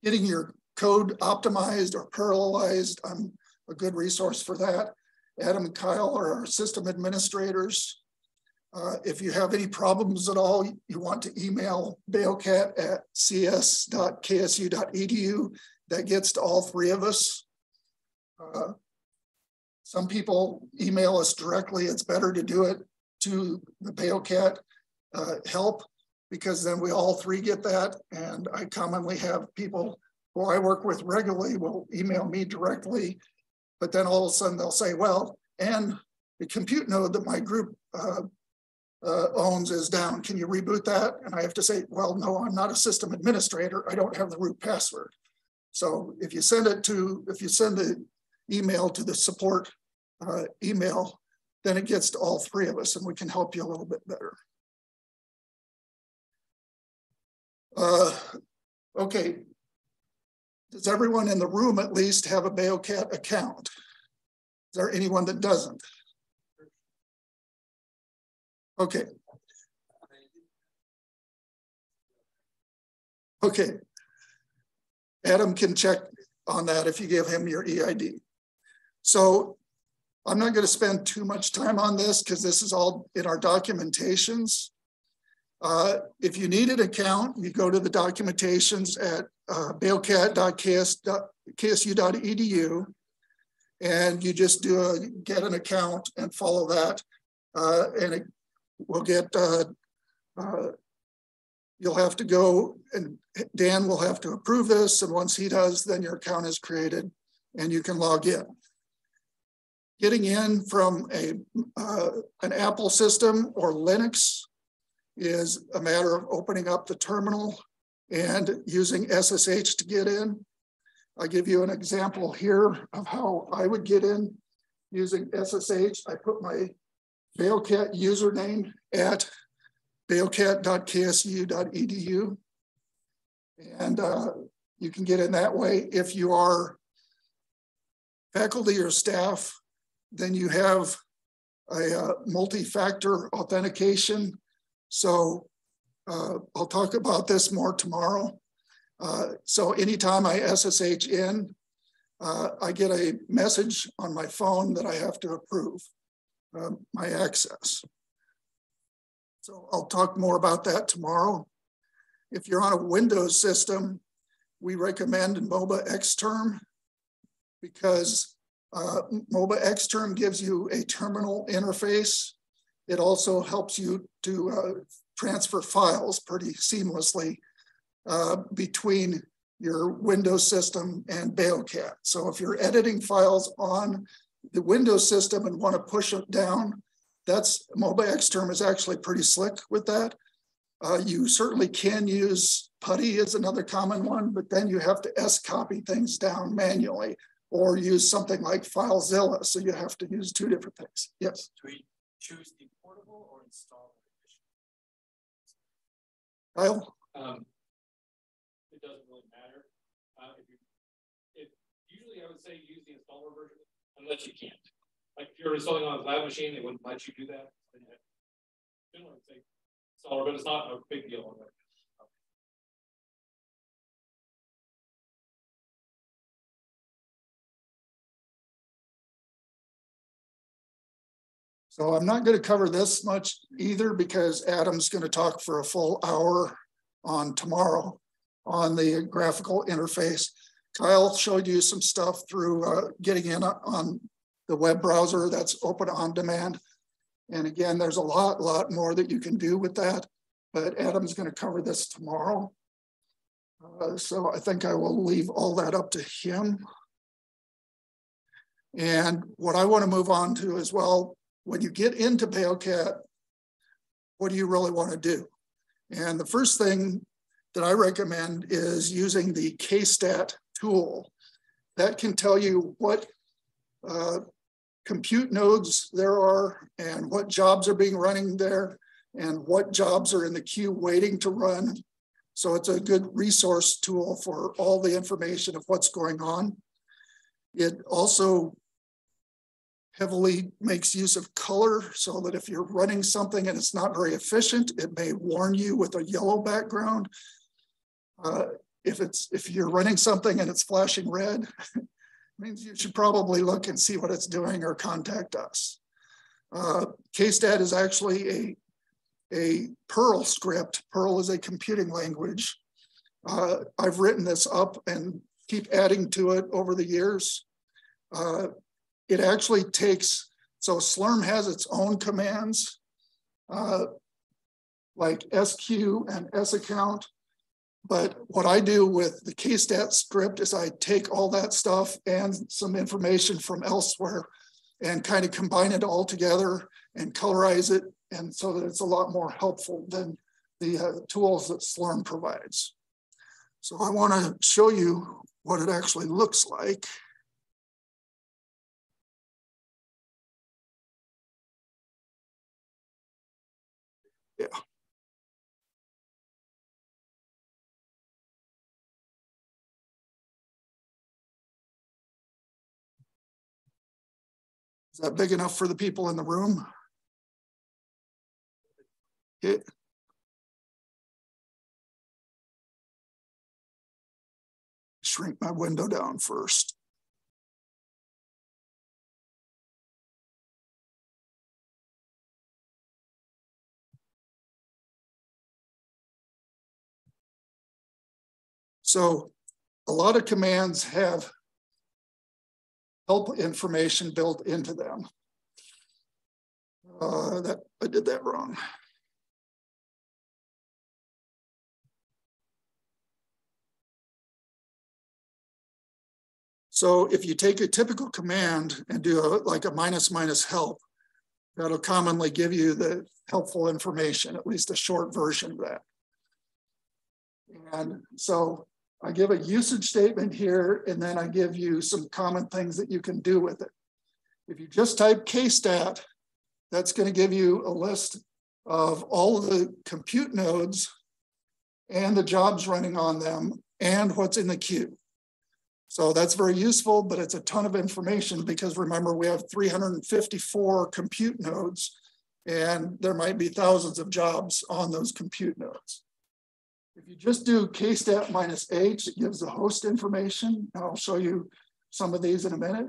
getting your code optimized or parallelized, I'm a good resource for that. Adam and Kyle are our system administrators. Uh, if you have any problems at all, you want to email Beocat at cs.ksu.edu. That gets to all three of us. Uh, some people email us directly. It's better to do it to the Beocat uh, help because then we all three get that. And I commonly have people who I work with regularly will email me directly, but then all of a sudden they'll say, well, and the compute node that my group uh, uh, owns is down. Can you reboot that? And I have to say, well, no, I'm not a system administrator. I don't have the root password. So if you send it to, if you send the email to the support uh, email, then it gets to all three of us and we can help you a little bit better. Uh, okay, does everyone in the room at least have a Beocat account? Is there anyone that doesn't? Okay. Okay. Adam can check on that if you give him your EID. So I'm not going to spend too much time on this because this is all in our documentations. Uh, if you need an account, you go to the documentations at uh, beocat.ksu.edu and you just do a get an account and follow that. Uh, and it will get, uh, uh, you'll have to go and Dan will have to approve this. And once he does, then your account is created and you can log in. Getting in from a uh, an Apple system or Linux is a matter of opening up the terminal and using SSH to get in. I give you an example here of how I would get in using SSH. I put my Beocat username at beocat.ksu.edu. And uh, you can get in that way. If you are faculty or staff, then you have a uh, multi-factor authentication. So uh, I'll talk about this more tomorrow. Uh, so anytime I SSH in, uh, I get a message on my phone that I have to approve uh, my access. So I'll talk more about that tomorrow. If you're on a Windows system, we recommend MobaXterm because uh, MobaXterm gives you a terminal interface. It also helps you to uh, transfer files pretty seamlessly uh, between your Windows system and Beocat. So if you're editing files on the Windows system and want to push it down, that's MOBA term is actually pretty slick with that. Uh, you certainly can use PuTTY is another common one, but then you have to S copy things down manually or use something like FileZilla. So you have to use two different things. Yes. Do we choose the portable or install Kyle? Um, it doesn't really matter. Uh, if you, if usually I would say use the installer version unless you can't. Like if you're installing on a lab machine, they wouldn't let you do that. Similar but it's not a big deal on that. So I'm not going to cover this much either because Adam's going to talk for a full hour on tomorrow on the graphical interface. Kyle showed you some stuff through uh, getting in on the web browser that's open on demand. And again, there's a lot, lot more that you can do with that, but Adam's going to cover this tomorrow. Uh, so I think I will leave all that up to him. And what I want to move on to as well, when you get into Beocat, what do you really want to do? And the first thing that I recommend is using the KStat tool. That can tell you what uh, compute nodes there are and what jobs are being running there and what jobs are in the queue waiting to run. So it's a good resource tool for all the information of what's going on. It also heavily makes use of color so that if you're running something and it's not very efficient, it may warn you with a yellow background. Uh, if it's if you're running something and it's flashing red, [laughs] means you should probably look and see what it's doing or contact us. Uh, KStat is actually a, a Perl script. Perl is a computing language. Uh, I've written this up and keep adding to it over the years. Uh, it actually takes, so Slurm has its own commands, uh, like SQ and SAccount. But what I do with the KStat script is I take all that stuff and some information from elsewhere and kind of combine it all together and colorize it. And so that it's a lot more helpful than the uh, tools that Slurm provides. So I want to show you what it actually looks like. Yeah. That big enough for the people in the room? Okay. Shrink my window down first. So a lot of commands have help information built into them. Uh, that I did that wrong. So if you take a typical command and do a, like a minus minus help, that'll commonly give you the helpful information, at least a short version of that. And so I give a usage statement here, and then I give you some common things that you can do with it. If you just type KStat, that's going to give you a list of all of the compute nodes and the jobs running on them and what's in the queue. So that's very useful, but it's a ton of information because remember, we have 354 compute nodes and there might be thousands of jobs on those compute nodes. If you just do kstat minus h, it gives the host information. And I'll show you some of these in a minute.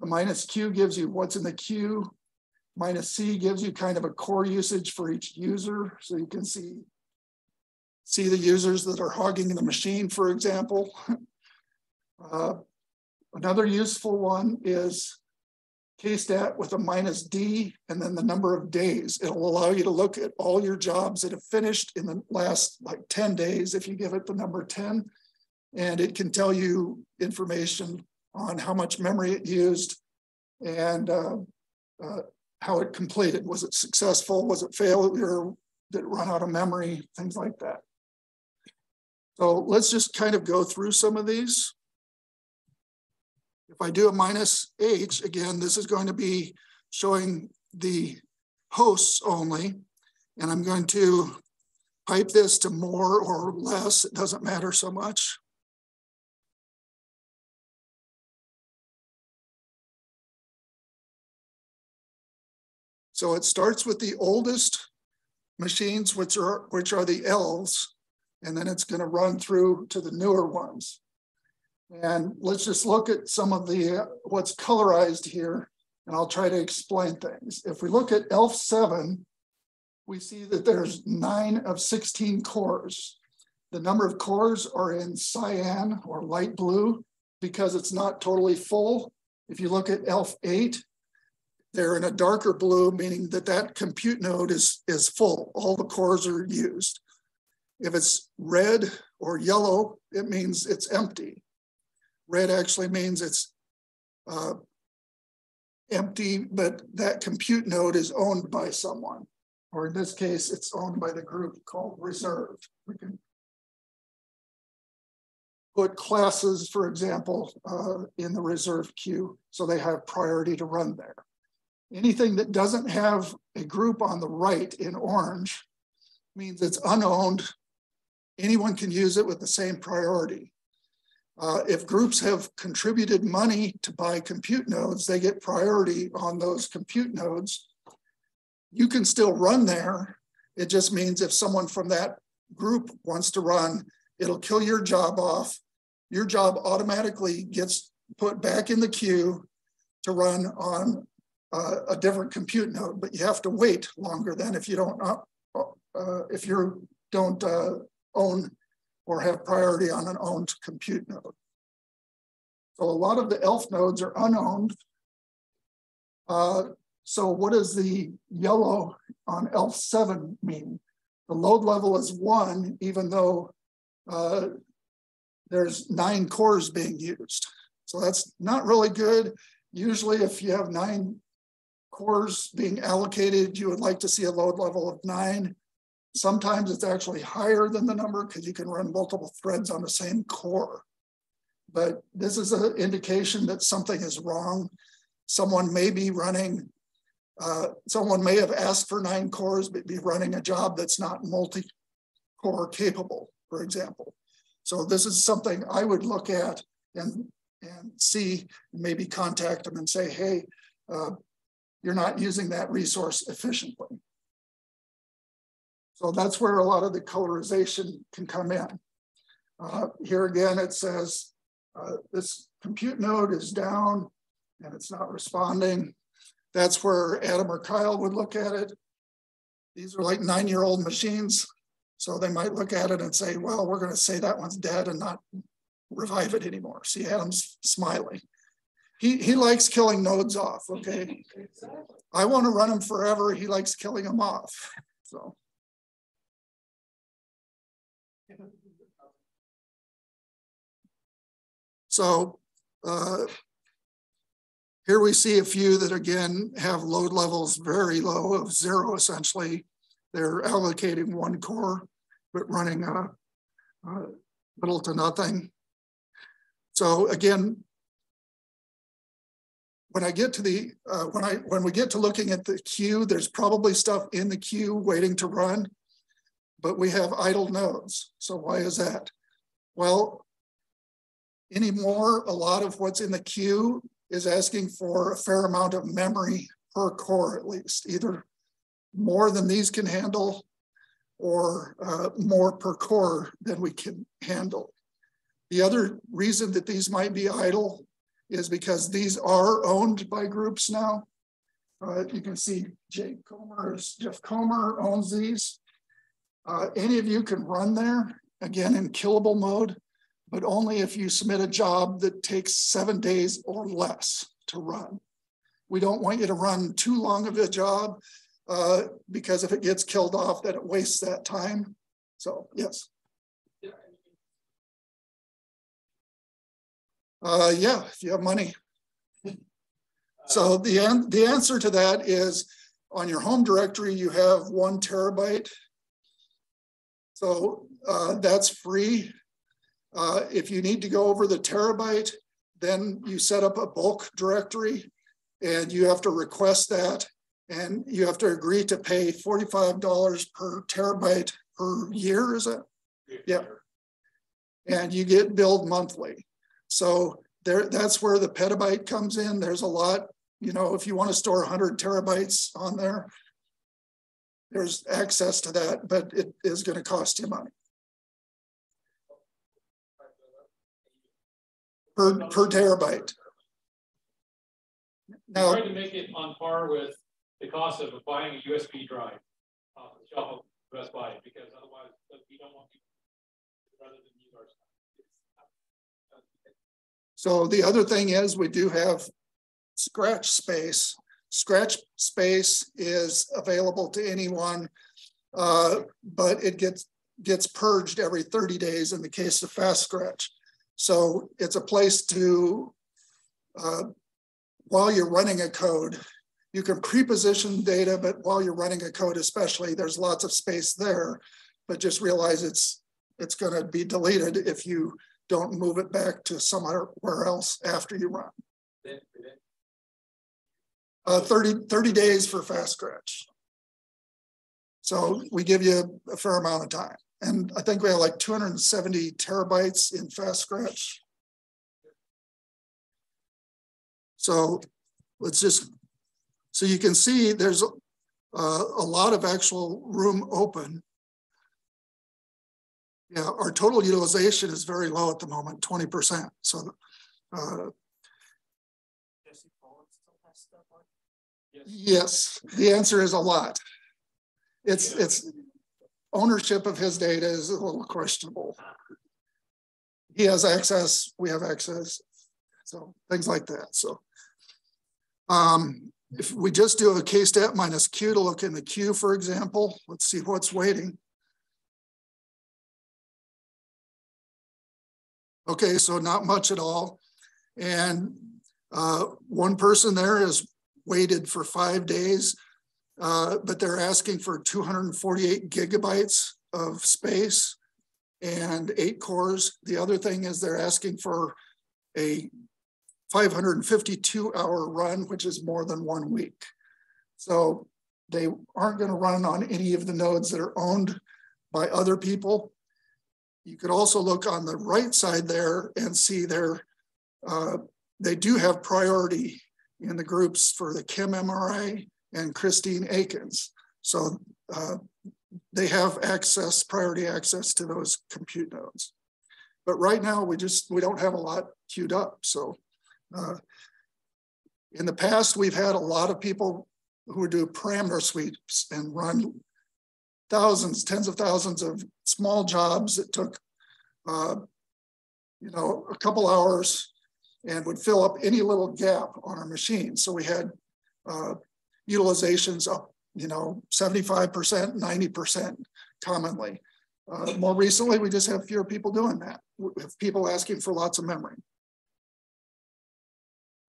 The minus q gives you what's in the queue. Minus c gives you kind of a core usage for each user. So you can see, see the users that are hogging the machine, for example. [laughs] Uh, another useful one is KStat with a minus D and then the number of days. It'll allow you to look at all your jobs that have finished in the last like 10 days if you give it the number 10. And it can tell you information on how much memory it used and uh, uh, how it completed. Was it successful? Was it failure? Did it run out of memory? Things like that. So let's just kind of go through some of these. If I do a minus H, again, this is going to be showing the hosts only. And I'm going to pipe this to more or less. It doesn't matter so much. So it starts with the oldest machines, which are, which are the elves, and then it's going to run through to the newer ones. And let's just look at some of the uh, what's colorized here. and I'll try to explain things. If we look at ELF 7, we see that there's nine of 16 cores. The number of cores are in cyan or light blue because it's not totally full. If you look at ELF 8, they're in a darker blue, meaning that that compute node is, is full. All the cores are used. If it's red or yellow, it means it's empty. Red actually means it's uh, empty, but that compute node is owned by someone. Or in this case, it's owned by the group called reserve. We can put classes, for example, uh, in the reserve queue, so they have priority to run there. Anything that doesn't have a group on the right in orange means it's unowned. Anyone can use it with the same priority. Uh, if groups have contributed money to buy compute nodes, they get priority on those compute nodes. You can still run there. It just means if someone from that group wants to run, it'll kill your job off. Your job automatically gets put back in the queue to run on uh, a different compute node, but you have to wait longer than if you don't uh, uh if you don't uh, own or have priority on an owned compute node. So a lot of the ELF nodes are unowned. Uh, so what does the yellow on ELF 7 mean? The load level is one, even though uh, there's nine cores being used. So that's not really good. Usually if you have nine cores being allocated, you would like to see a load level of nine. Sometimes it's actually higher than the number because you can run multiple threads on the same core. But this is an indication that something is wrong. Someone may be running, uh, someone may have asked for nine cores, but be running a job that's not multi-core capable, for example. So this is something I would look at and, and see, maybe contact them and say, hey, uh, you're not using that resource efficiently. So that's where a lot of the colorization can come in. Uh, here again, it says uh, this compute node is down and it's not responding. That's where Adam or Kyle would look at it. These are like nine-year-old machines. So they might look at it and say, well, we're going to say that one's dead and not revive it anymore. See, Adam's smiling. He, he likes killing nodes off, okay? I want to run him forever. He likes killing them off, so. So uh, here we see a few that again have load levels very low of zero essentially. They're allocating one core, but running a, a little to nothing. So again, when I get to the, uh, when I when we get to looking at the queue, there's probably stuff in the queue waiting to run, but we have idle nodes. So why is that? Well, anymore, a lot of what's in the queue is asking for a fair amount of memory per core at least, either more than these can handle or uh, more per core than we can handle. The other reason that these might be idle is because these are owned by groups now. Uh, you can see Jake Comer, Jeff Comer owns these. Uh, any of you can run there, again in killable mode, but only if you submit a job that takes seven days or less to run. We don't want you to run too long of a job uh, because if it gets killed off, then it wastes that time. So yes. Uh, yeah, if you have money. So the, an the answer to that is on your home directory, you have one terabyte. So uh, that's free. Uh, if you need to go over the terabyte, then you set up a bulk directory and you have to request that and you have to agree to pay $45 per terabyte per year, is it? Yeah. And you get billed monthly. So there, that's where the petabyte comes in. There's a lot, you know, if you want to store 100 terabytes on there, there's access to that, but it is going to cost you money. Per, per terabyte. Now, Trying to make it on par with the cost of buying a USB drive off the shelf of Best Buy, because otherwise we don't want people rather than use our stuff. so the other thing is we do have scratch space. Scratch space is available to anyone, uh, but it gets gets purged every 30 days in the case of fast scratch. So it's a place to, uh, while you're running a code, you can pre-position data, but while you're running a code especially, there's lots of space there, but just realize it's it's gonna be deleted if you don't move it back to somewhere else after you run. Uh, 30, 30 days for fast scratch. So we give you a fair amount of time. And I think we have like 270 terabytes in fast scratch. So let's just, so you can see there's uh, a lot of actual room open. Yeah, our total utilization is very low at the moment, 20%. So uh, yes, the answer is a lot. It's, it's ownership of his data is a little questionable. He has access, we have access, so things like that. So um, if we just do a k-stat minus q to look in the queue, for example, let's see what's waiting. Okay, so not much at all. And uh, one person there has waited for five days uh, but they're asking for 248 gigabytes of space and eight cores. The other thing is they're asking for a 552 hour run, which is more than one week. So they aren't going to run on any of the nodes that are owned by other people. You could also look on the right side there and see their, uh, they do have priority in the groups for the Kim ChemMRI and Christine Aikens. So uh, they have access, priority access to those compute nodes. But right now we just, we don't have a lot queued up. So uh, in the past, we've had a lot of people who would do parameter sweeps and run thousands, tens of thousands of small jobs that took, uh, you know, a couple hours and would fill up any little gap on our machine. So we had uh, utilizations up, you know, 75%, 90% commonly. Uh, more recently, we just have fewer people doing that. We have people asking for lots of memory.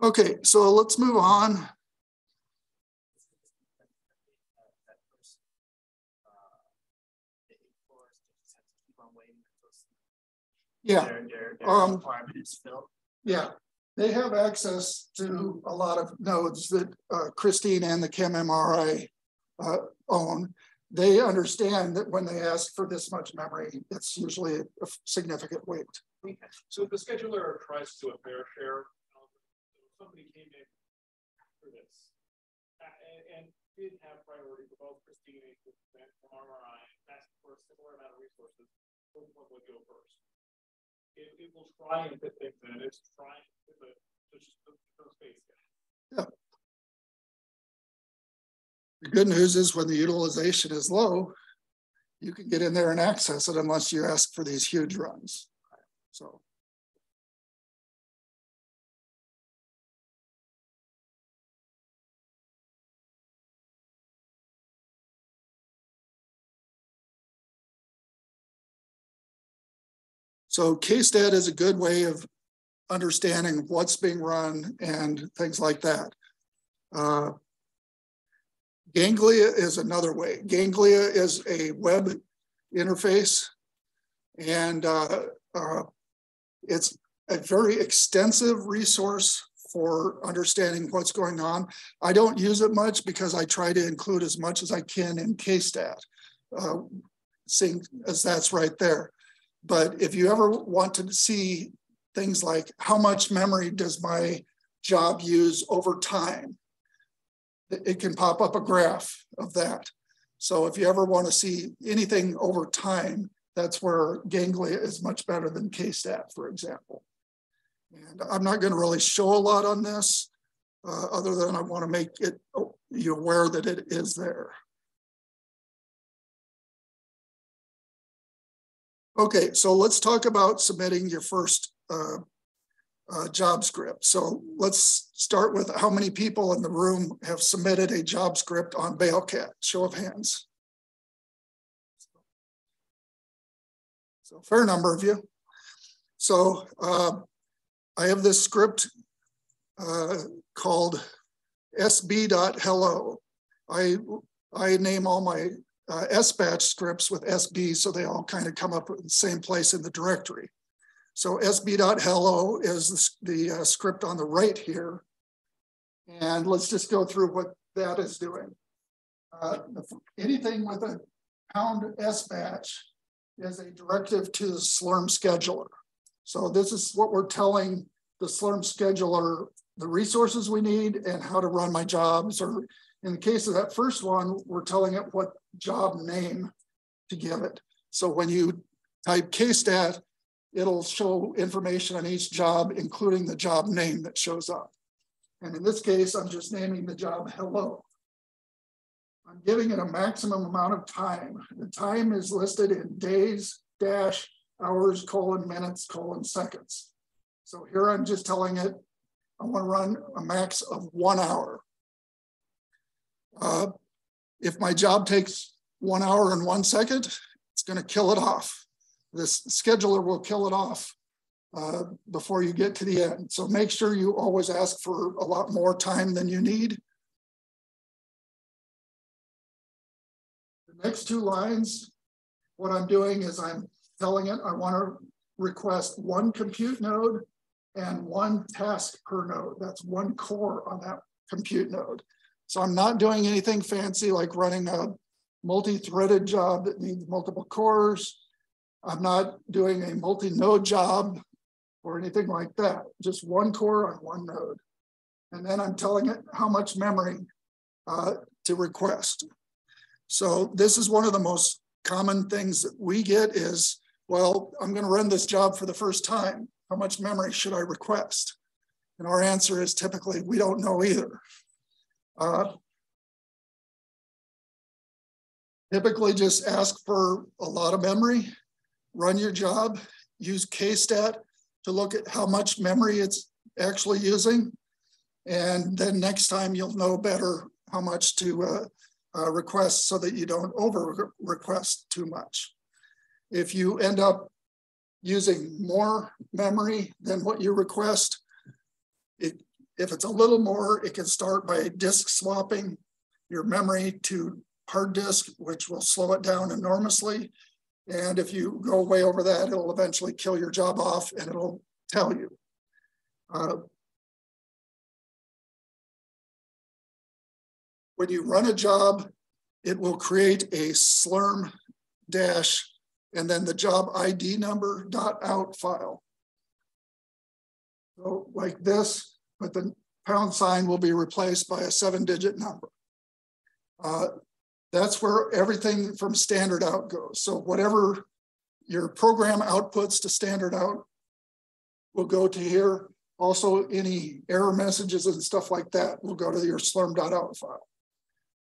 Okay, so let's move on. Yeah. Their, their, their um, yeah they have access to a lot of nodes that uh, Christine and the ChemMRI uh, own. They understand that when they ask for this much memory, it's usually a, significant weight. So the scheduler tries to do a fair share. somebody came in for this and, did have priority for both Christine and MRI, asked for a similar amount of resources. Which one would go first? It, it will try and. It's trying to space. Yeah. The good news is when the utilization is low, you can get in there and access it unless you ask for these huge runs. So. So KStat is a good way of understanding what's being run and things like that. Uh, Ganglia is another way. Ganglia is a web interface and uh, uh, it's a very extensive resource for understanding what's going on. I don't use it much because I try to include as much as I can in KStat, uh, seeing as that's right there. But if you ever want to see things like how much memory does my job use over time, it can pop up a graph of that. So if you ever want to see anything over time, that's where Ganglia is much better than KStat, for example. And I'm not going to really show a lot on this, uh, other than I want to make it oh, you aware that it is there. Okay, so let's talk about submitting your first uh, uh, job script. So let's start with how many people in the room have submitted a job script on Beocat? Show of hands. So fair number of you. So uh, I have this script uh, called sb.hello. I, I name all my uh, SBatch scripts with SB so they all kind of come up in the same place in the directory. So sb.hello is the, the uh, script on the right here. And let's just go through what that is doing. Uh, anything with a pound SBatch is a directive to the Slurm scheduler. So this is what we're telling the Slurm scheduler the resources we need and how to run my jobs. Or in the case of that first one, we're telling it what job name to give it. So when you type kstat, it'll show information on each job, including the job name that shows up. And in this case, I'm just naming the job hello. I'm giving it a maximum amount of time. The time is listed in days, dash, hours, colon, minutes, colon, seconds. So here I'm just telling it, I want to run a max of one hour. Uh, if my job takes one hour and one second, it's going to kill it off this scheduler will kill it off uh, before you get to the end. So make sure you always ask for a lot more time than you need. The next two lines, what I'm doing is I'm telling it I want to request one compute node and one task per node. That's one core on that compute node. So I'm not doing anything fancy like running a multi-threaded job that needs multiple cores I'm not doing a multi-node job or anything like that, just one core on one node. And then I'm telling it how much memory uh, to request. So this is one of the most common things that we get is, well, I'm gonna run this job for the first time. How much memory should I request? And our answer is typically, we don't know either. Uh, typically just ask for a lot of memory run your job, use KStat to look at how much memory it's actually using. And then next time you'll know better how much to uh, uh, request so that you don't over request too much. If you end up using more memory than what you request, it, if it's a little more, it can start by disk swapping your memory to hard disk, which will slow it down enormously. And if you go way over that, it'll eventually kill your job off and it'll tell you. Uh, when you run a job, it will create a slurm dash and then the job ID number dot out file. So like this, but the pound sign will be replaced by a seven digit number. Uh, that's where everything from standard out goes. So whatever your program outputs to standard out will go to here. Also, any error messages and stuff like that will go to your slurm.out file.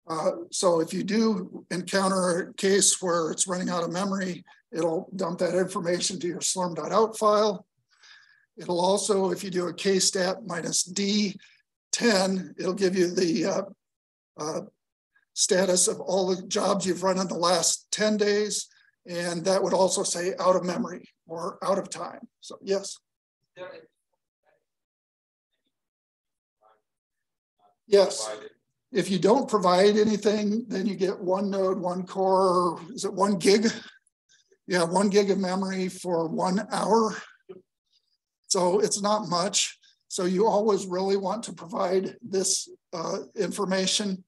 Uh, so if you do encounter a case where it's running out of memory, it'll dump that information to your slurm.out file. It'll also, if you do a kstat minus D10, it'll give you the uh, uh, status of all the jobs you've run in the last 10 days. And that would also say out of memory or out of time. So yes. Yes. If you don't provide anything, then you get one node, one core, is it one gig? Yeah, one gig of memory for one hour. So it's not much. So you always really want to provide this uh, information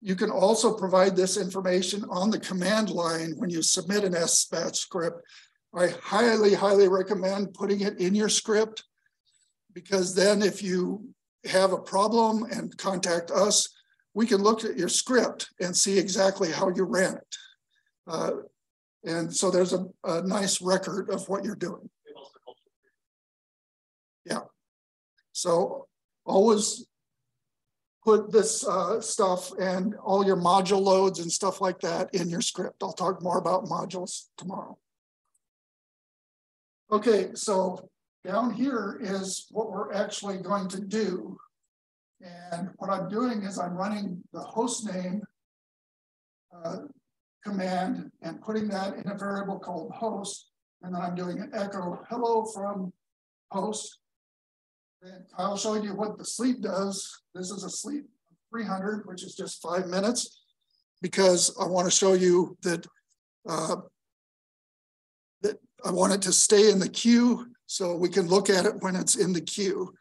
you can also provide this information on the command line when you submit an SBatch script. I highly, highly recommend putting it in your script because then if you have a problem and contact us, we can look at your script and see exactly how you ran it. Uh, and so there's a, a nice record of what you're doing. Yeah. So always put this uh, stuff and all your module loads and stuff like that in your script. I'll talk more about modules tomorrow. Okay, so down here is what we're actually going to do. And what I'm doing is I'm running the host name uh, command and putting that in a variable called host. And then I'm doing an echo hello from host. And I'll show you what the sleep does. This is a sleep 300, which is just five minutes, because I want to show you that uh, that I want it to stay in the queue so we can look at it when it's in the queue.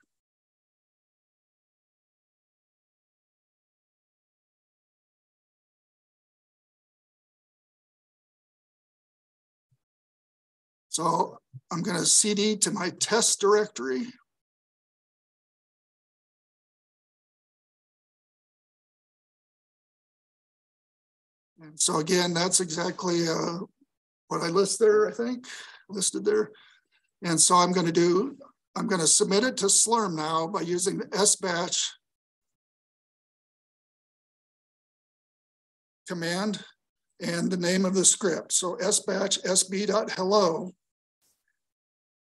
So I'm going to CD to my test directory. And so again, that's exactly uh, what I list there, I think, listed there. And so I'm going to do, I'm going to submit it to Slurm now by using the SBatch command and the name of the script. So sbatch sb.hello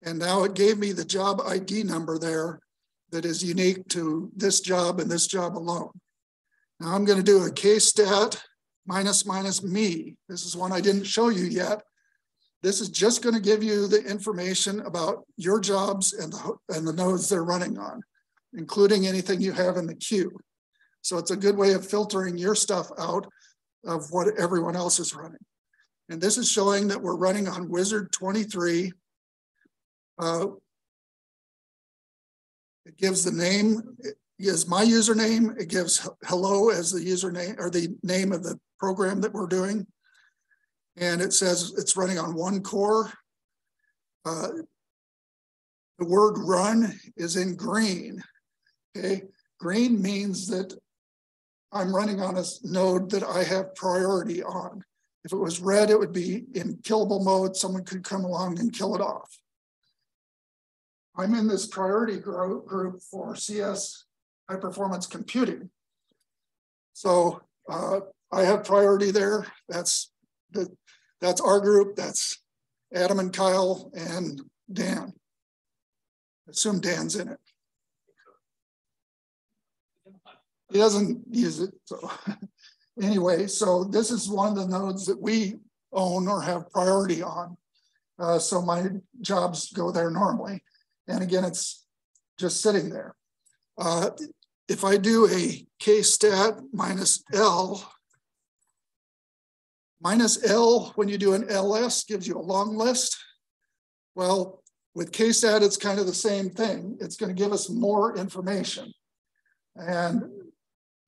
and now it gave me the job ID number there that is unique to this job and this job alone. Now I'm going to do a kstat minus minus me. This is one I didn't show you yet. This is just going to give you the information about your jobs and the, and the nodes they're running on, including anything you have in the queue. So it's a good way of filtering your stuff out of what everyone else is running. And this is showing that we're running on Wizard 23 uh, it gives the name, gives my username, it gives hello as the username or the name of the program that we're doing. And it says it's running on one core. Uh, the word run is in green. Okay, green means that I'm running on a node that I have priority on. If it was red, it would be in killable mode. Someone could come along and kill it off. I'm in this priority group for CS high performance computing. So uh, I have priority there. That's the, that's our group. That's Adam and Kyle and Dan. assume Dan's in it. He doesn't use it. So [laughs] anyway, so this is one of the nodes that we own or have priority on. Uh, so my jobs go there normally. And again, it's just sitting there. Uh, if I do a stat minus L, minus L, when you do an LS, gives you a long list. Well, with kstat, it's kind of the same thing. It's going to give us more information and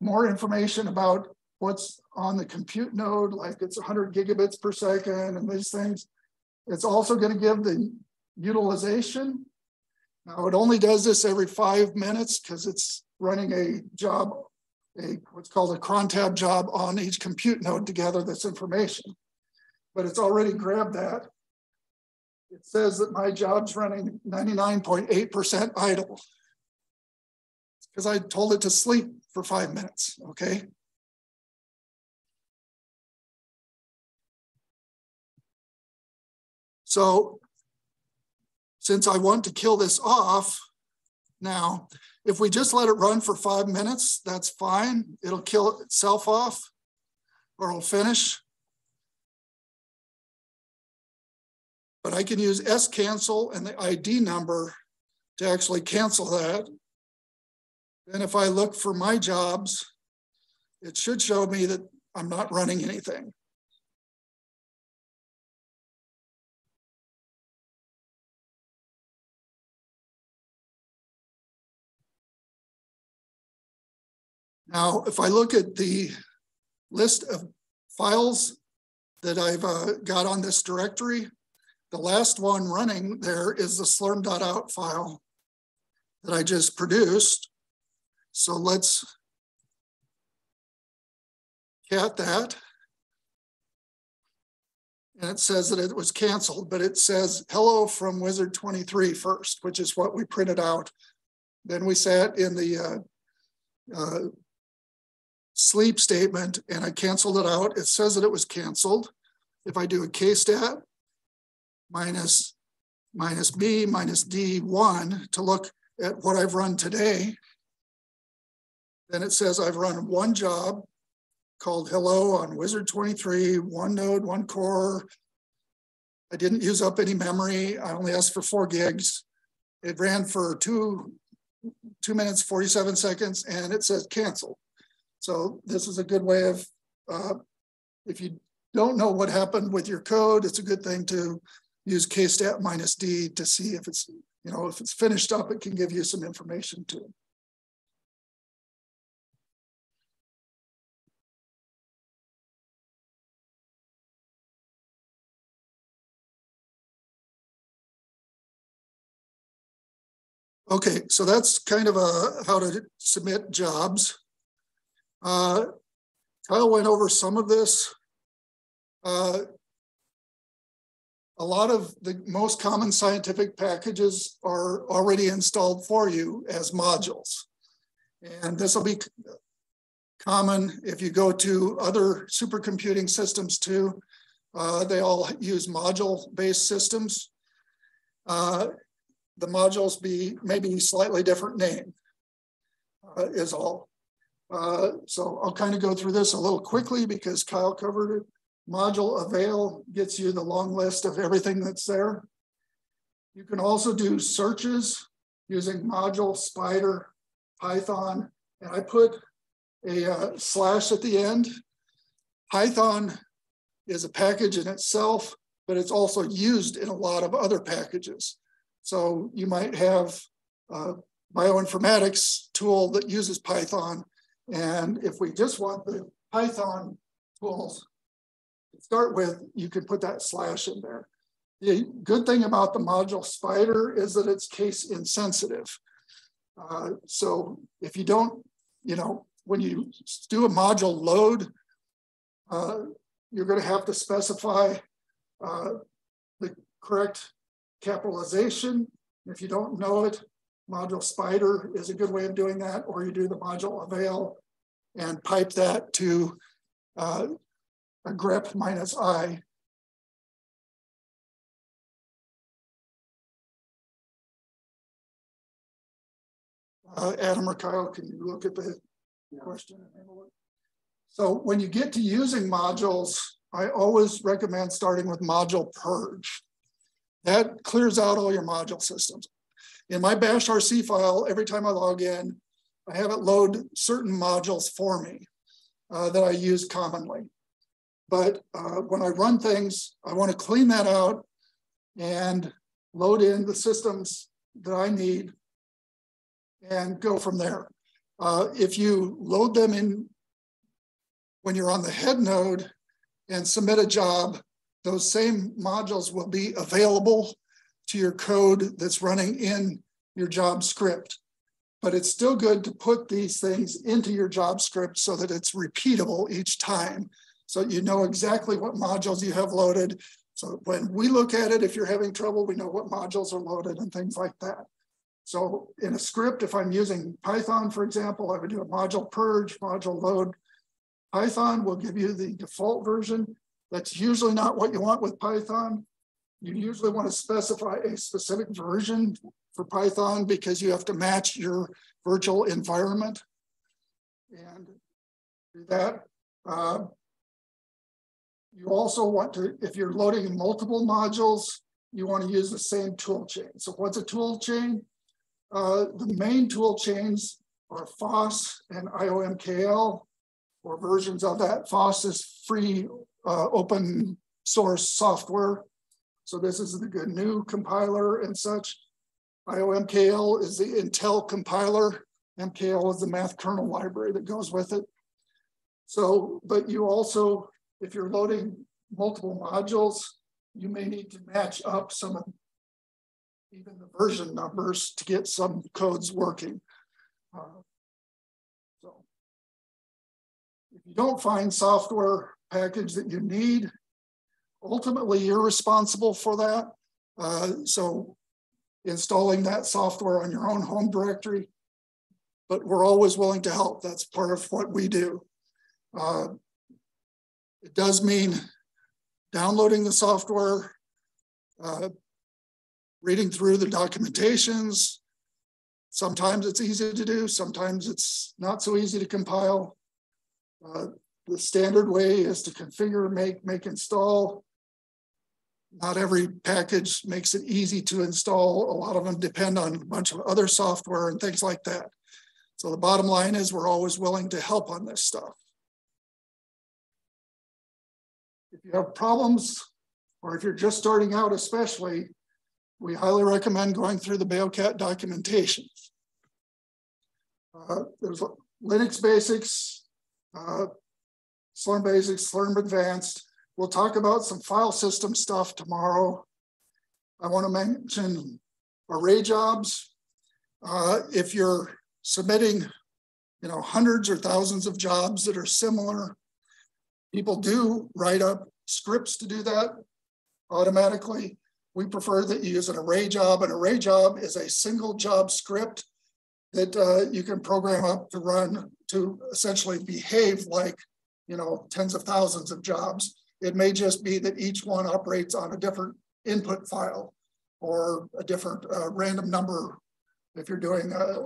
more information about what's on the compute node, like it's 100 gigabits per second and these things. It's also going to give the utilization now it only does this every five minutes because it's running a job, a what's called a crontab job on each compute node to gather this information. But it's already grabbed that. It says that my job's running 99.8% idle because I told it to sleep for five minutes, okay? So since I want to kill this off now, if we just let it run for five minutes, that's fine. It'll kill itself off or it'll finish. But I can use scancel and the ID number to actually cancel that. Then if I look for my jobs, it should show me that I'm not running anything. Now, if I look at the list of files that I've uh, got on this directory, the last one running there is the slurm.out file that I just produced. So let's cat that. And it says that it was canceled, but it says hello from Wizard 23 first, which is what we printed out. Then we sat in the uh, uh, sleep statement and I canceled it out, it says that it was canceled. If I do a kstat minus minus B minus D1 to look at what I've run today, then it says I've run one job called hello on Wizard 23, one node, one core. I didn't use up any memory. I only asked for four gigs. It ran for two, two minutes, 47 seconds, and it says cancel. So this is a good way of, uh, if you don't know what happened with your code, it's a good thing to use kstat minus d to see if it's, you know, if it's finished up, it can give you some information too. Okay, so that's kind of a how to submit jobs. Uh, Kyle went over some of this. Uh, a lot of the most common scientific packages are already installed for you as modules. And this will be common if you go to other supercomputing systems too. Uh, they all use module-based systems. Uh, the modules be maybe slightly different name uh, is all. Uh, so I'll kind of go through this a little quickly because Kyle covered it. Module avail gets you the long list of everything that's there. You can also do searches using module, spider, Python, and I put a uh, slash at the end. Python is a package in itself, but it's also used in a lot of other packages. So you might have a bioinformatics tool that uses Python. And if we just want the Python tools to start with, you can put that slash in there. The good thing about the module spider is that it's case insensitive. Uh, so if you don't, you know, when you do a module load, uh, you're going to have to specify uh, the correct capitalization. If you don't know it, module spider is a good way of doing that, or you do the module avail and pipe that to uh, a grep minus i. Uh, Adam or Kyle, can you look at the question? So when you get to using modules, I always recommend starting with module purge. That clears out all your module systems. In my bash RC file, every time I log in, I have it load certain modules for me uh, that I use commonly. But uh, when I run things, I want to clean that out and load in the systems that I need and go from there. Uh, if you load them in when you're on the head node and submit a job, those same modules will be available to your code that's running in your job script. But it's still good to put these things into your job script so that it's repeatable each time. So you know exactly what modules you have loaded. So when we look at it, if you're having trouble, we know what modules are loaded and things like that. So in a script, if I'm using Python, for example, I would do a module purge, module load. Python will give you the default version. That's usually not what you want with Python. You usually want to specify a specific version for Python because you have to match your virtual environment. And do that. Uh, you also want to, if you're loading multiple modules, you want to use the same tool chain. So what's a tool chain? Uh, the main tool chains are FOSS and IOMKL, or versions of that. FOSS is free uh, open source software. So this is the GNU compiler and such. IOMKL is the Intel compiler. MKL is the math kernel library that goes with it. So, but you also, if you're loading multiple modules, you may need to match up some of even the version numbers to get some codes working. Uh, so if you don't find software package that you need. Ultimately, you're responsible for that. Uh, so installing that software on your own home directory, but we're always willing to help. That's part of what we do. Uh, it does mean downloading the software, uh, reading through the documentations. Sometimes it's easy to do, sometimes it's not so easy to compile. Uh, the standard way is to configure, make, make, install. Not every package makes it easy to install. A lot of them depend on a bunch of other software and things like that. So the bottom line is we're always willing to help on this stuff. If you have problems, or if you're just starting out especially, we highly recommend going through the Beocat documentation. Uh, there's Linux basics, uh, Slurm basics, Slurm advanced. We'll talk about some file system stuff tomorrow. I want to mention array jobs. Uh, if you're submitting, you know, hundreds or thousands of jobs that are similar, people do write up scripts to do that automatically. We prefer that you use an array job. An array job is a single job script that uh, you can program up to run to essentially behave like, you know, tens of thousands of jobs. It may just be that each one operates on a different input file or a different uh, random number if you're doing uh,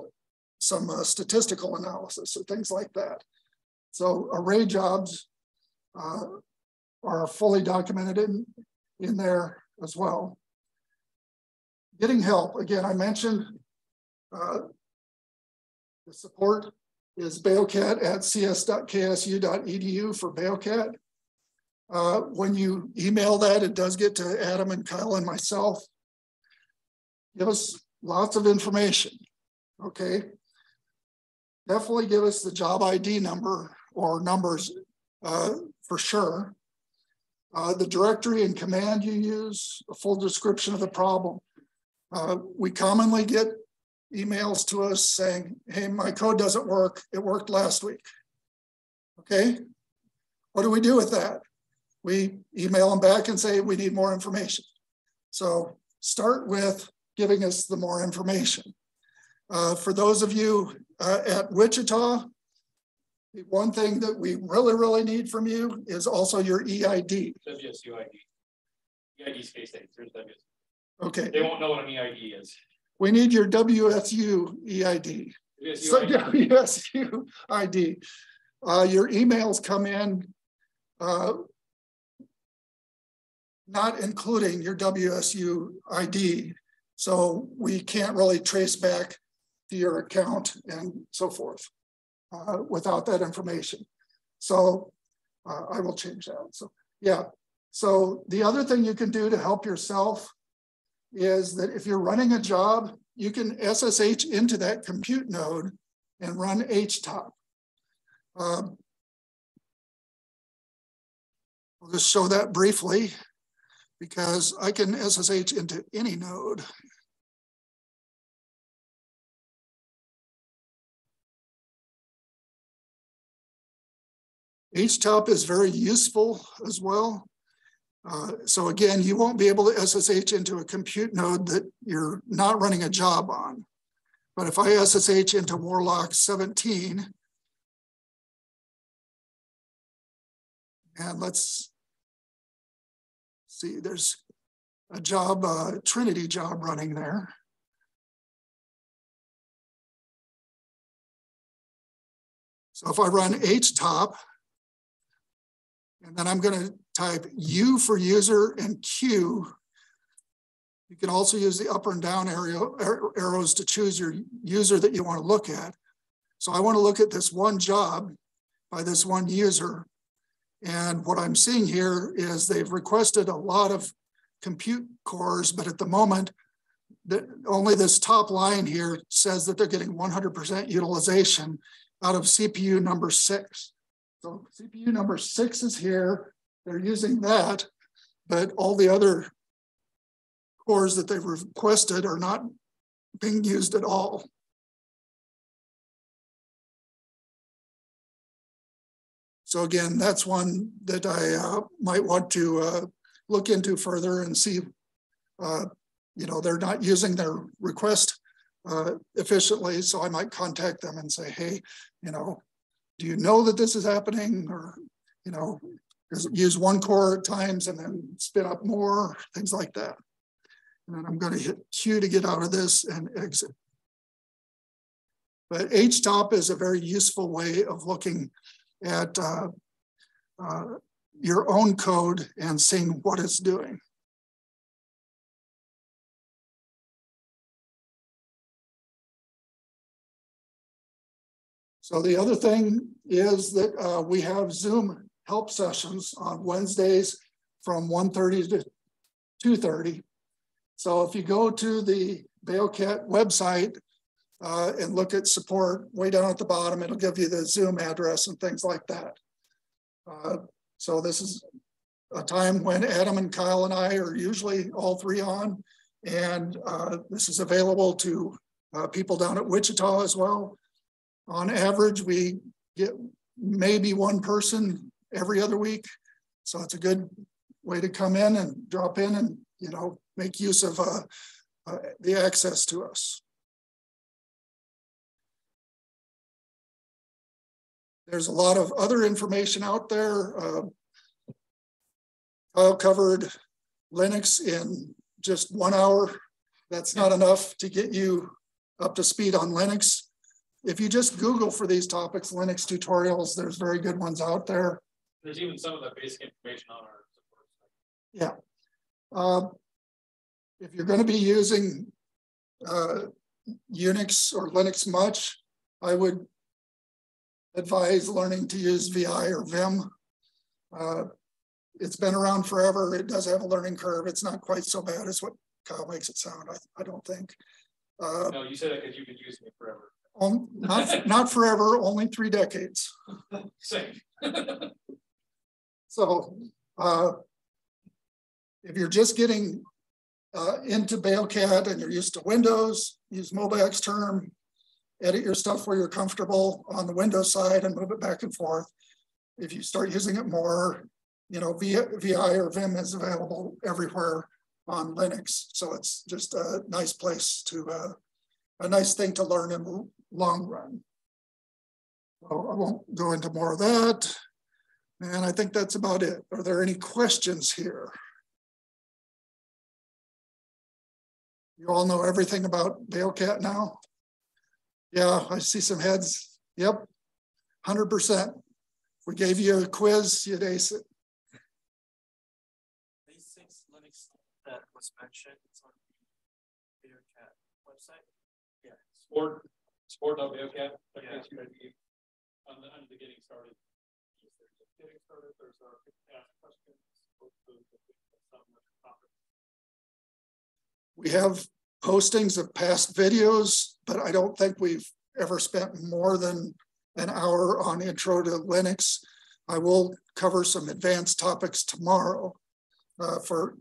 some uh, statistical analysis or things like that. So array jobs uh, are fully documented in, in there as well. Getting help, again, I mentioned uh, the support is Beocat at cs.ksu.edu for Beocat. Uh, when you email that, it does get to Adam and Kyle and myself. Give us lots of information, okay? Definitely give us the job ID number or numbers uh, for sure. Uh, the directory and command you use, a full description of the problem. Uh, we commonly get emails to us saying, hey, my code doesn't work. It worked last week. Okay. What do we do with that? We email them back and say, we need more information. So start with giving us the more information. Uh, for those of you uh, at Wichita, the one thing that we really, really need from you is also your EID. WSU ID. EID space dates. There's WSU. Okay. They won't know what an EID is. We need your WSU EID. WSU So ID. WSU ID. Uh, your emails come in uh, not including your WSU ID. So we can't really trace back to your account and so forth uh, without that information. So uh, I will change that. So yeah. So the other thing you can do to help yourself is that if you're running a job, you can SSH into that compute node and run HTOP. Um, I'll just show that briefly because I can SSH into any node. HTOP is very useful as well. Uh, so again, you won't be able to SSH into a compute node that you're not running a job on. But if I SSH into Warlock 17, and let's see, there's a job, uh, Trinity job running there. So if I run htop, and then I'm going to type U for user and Q. You can also use the up and down arrow, arrows to choose your user that you want to look at. So I want to look at this one job by this one user. And what I'm seeing here is they've requested a lot of compute cores, but at the moment, the, only this top line here says that they're getting 100% utilization out of CPU number six. So CPU number six is here. They're using that, but all the other cores that they've requested are not being used at all. So again, that's one that I uh, might want to uh, look into further and see, uh, you know, they're not using their request uh, efficiently. So I might contact them and say, hey, you know, do you know that this is happening or, you know, use one core at times and then spin up more, things like that. And then I'm going to hit Q to get out of this and exit. But HTOP is a very useful way of looking at uh, uh, your own code and seeing what it's doing. So the other thing is that uh, we have Zoom help sessions on Wednesdays from 1.30 to 2.30. So if you go to the Beocat website uh, and look at support way down at the bottom, it'll give you the Zoom address and things like that. Uh, so this is a time when Adam and Kyle and I are usually all three on. And uh, this is available to uh, people down at Wichita as well on average, we get maybe one person every other week. So it's a good way to come in and drop in and, you know, make use of uh, uh, the access to us. There's a lot of other information out there. Uh, Kyle covered Linux in just one hour. That's not enough to get you up to speed on Linux if you just Google for these topics, Linux tutorials, there's very good ones out there. There's even some of the basic information on our support site. Yeah. Uh, if you're going to be using uh, Unix or Linux much, I would advise learning to use VI or Vim. Uh, it's been around forever. It does have a learning curve. It's not quite so bad as what Kyle makes it sound, I, I don't think. Uh, no, you said that because you've been using it forever. Um, not, not forever, only three decades. [laughs] Same. so uh, if you're just getting uh, into Beocat and you're used to Windows, use MobaXterm, edit your stuff where you're comfortable on the Windows side and move it back and forth. If you start using it more, you know, VI or Vim is available everywhere on Linux. So it's just a nice place to, uh, a nice thing to learn in the long run. So I won't go into more of that. And I think that's about it. Are there any questions here? You all know everything about Beocat now? Yeah, I see some heads. Yep, 100%. We gave you a quiz, you'd ace it. Basics Linux that was mentioned on the Beocat website. Yeah, support Sport.beocat, that yeah. gets you the, the getting started. Getting started, there's our ask questions. We have postings of past videos, but I don't think we've ever spent more than an hour on intro to Linux. I will cover some advanced topics tomorrow uh, for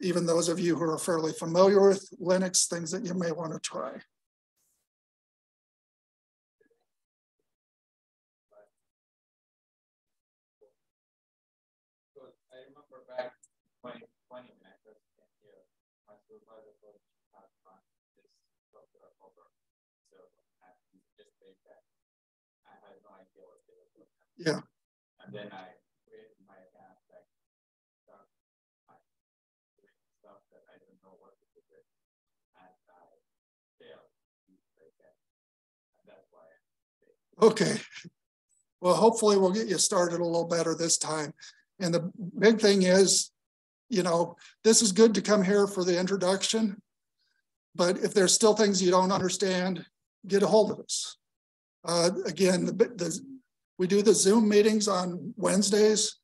even those of you who are fairly familiar with Linux, things that you may want to try. Yeah. And then I created my account like stuff, stuff that I don't know what to do with. And I failed. And that's why Okay. Well, hopefully we'll get you started a little better this time. And the big thing is, you know, this is good to come here for the introduction, but if there's still things you don't understand, get a hold of us. Uh, again, the, the we do the Zoom meetings on Wednesdays,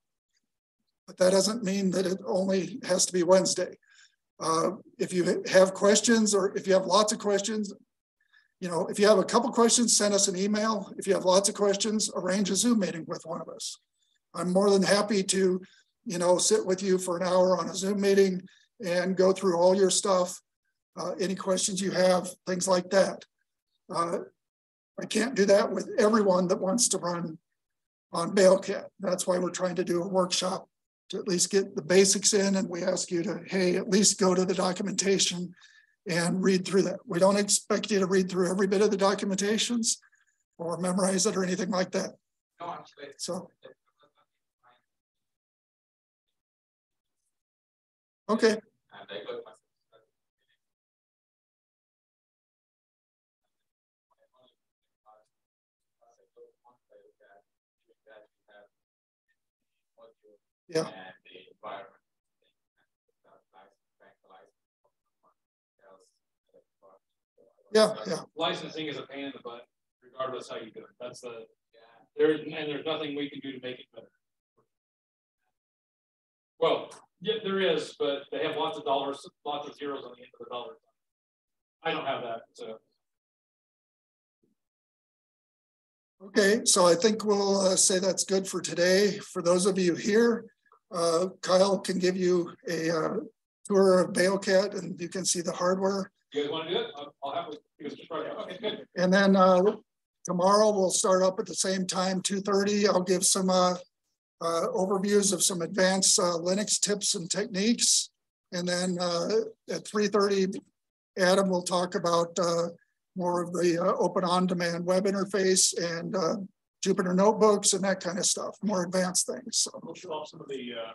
but that doesn't mean that it only has to be Wednesday. Uh, if you have questions or if you have lots of questions, you know, if you have a couple questions, send us an email. If you have lots of questions, arrange a Zoom meeting with one of us. I'm more than happy to, you know, sit with you for an hour on a Zoom meeting and go through all your stuff, uh, any questions you have, things like that. Uh, I can't do that with everyone that wants to run on Beocat. That's why we're trying to do a workshop to at least get the basics in. And we ask you to, hey, at least go to the documentation and read through that. We don't expect you to read through every bit of the documentations or memorize it or anything like that. No. So- Okay, And I got my. Yeah. And the environment. yeah, yeah. Licensing is a pain in the butt, regardless how you do it. That's the, Yeah. there, and there's nothing we can do to make it better. Well, yeah, there is, but they have lots of dollars, lots of zeros on the end of the dollar. I don't have that, so. Okay, so I think we'll uh, say that's good for today. For those of you here, uh, Kyle can give you a uh, tour of Beocat and you can see the hardware. You guys want to do it? I'll- have it. right. Okay, good. And then uh, tomorrow we'll start up at the same time, two thirty. I'll give some uh, uh, overviews of some advanced uh, Linux tips and techniques. And then uh, at three thirty, Adam will talk about uh, more of the uh, open on-demand web interface and uh, Jupyter notebooks and that kind of stuff, more advanced things. So, We'll show off some of the, uh,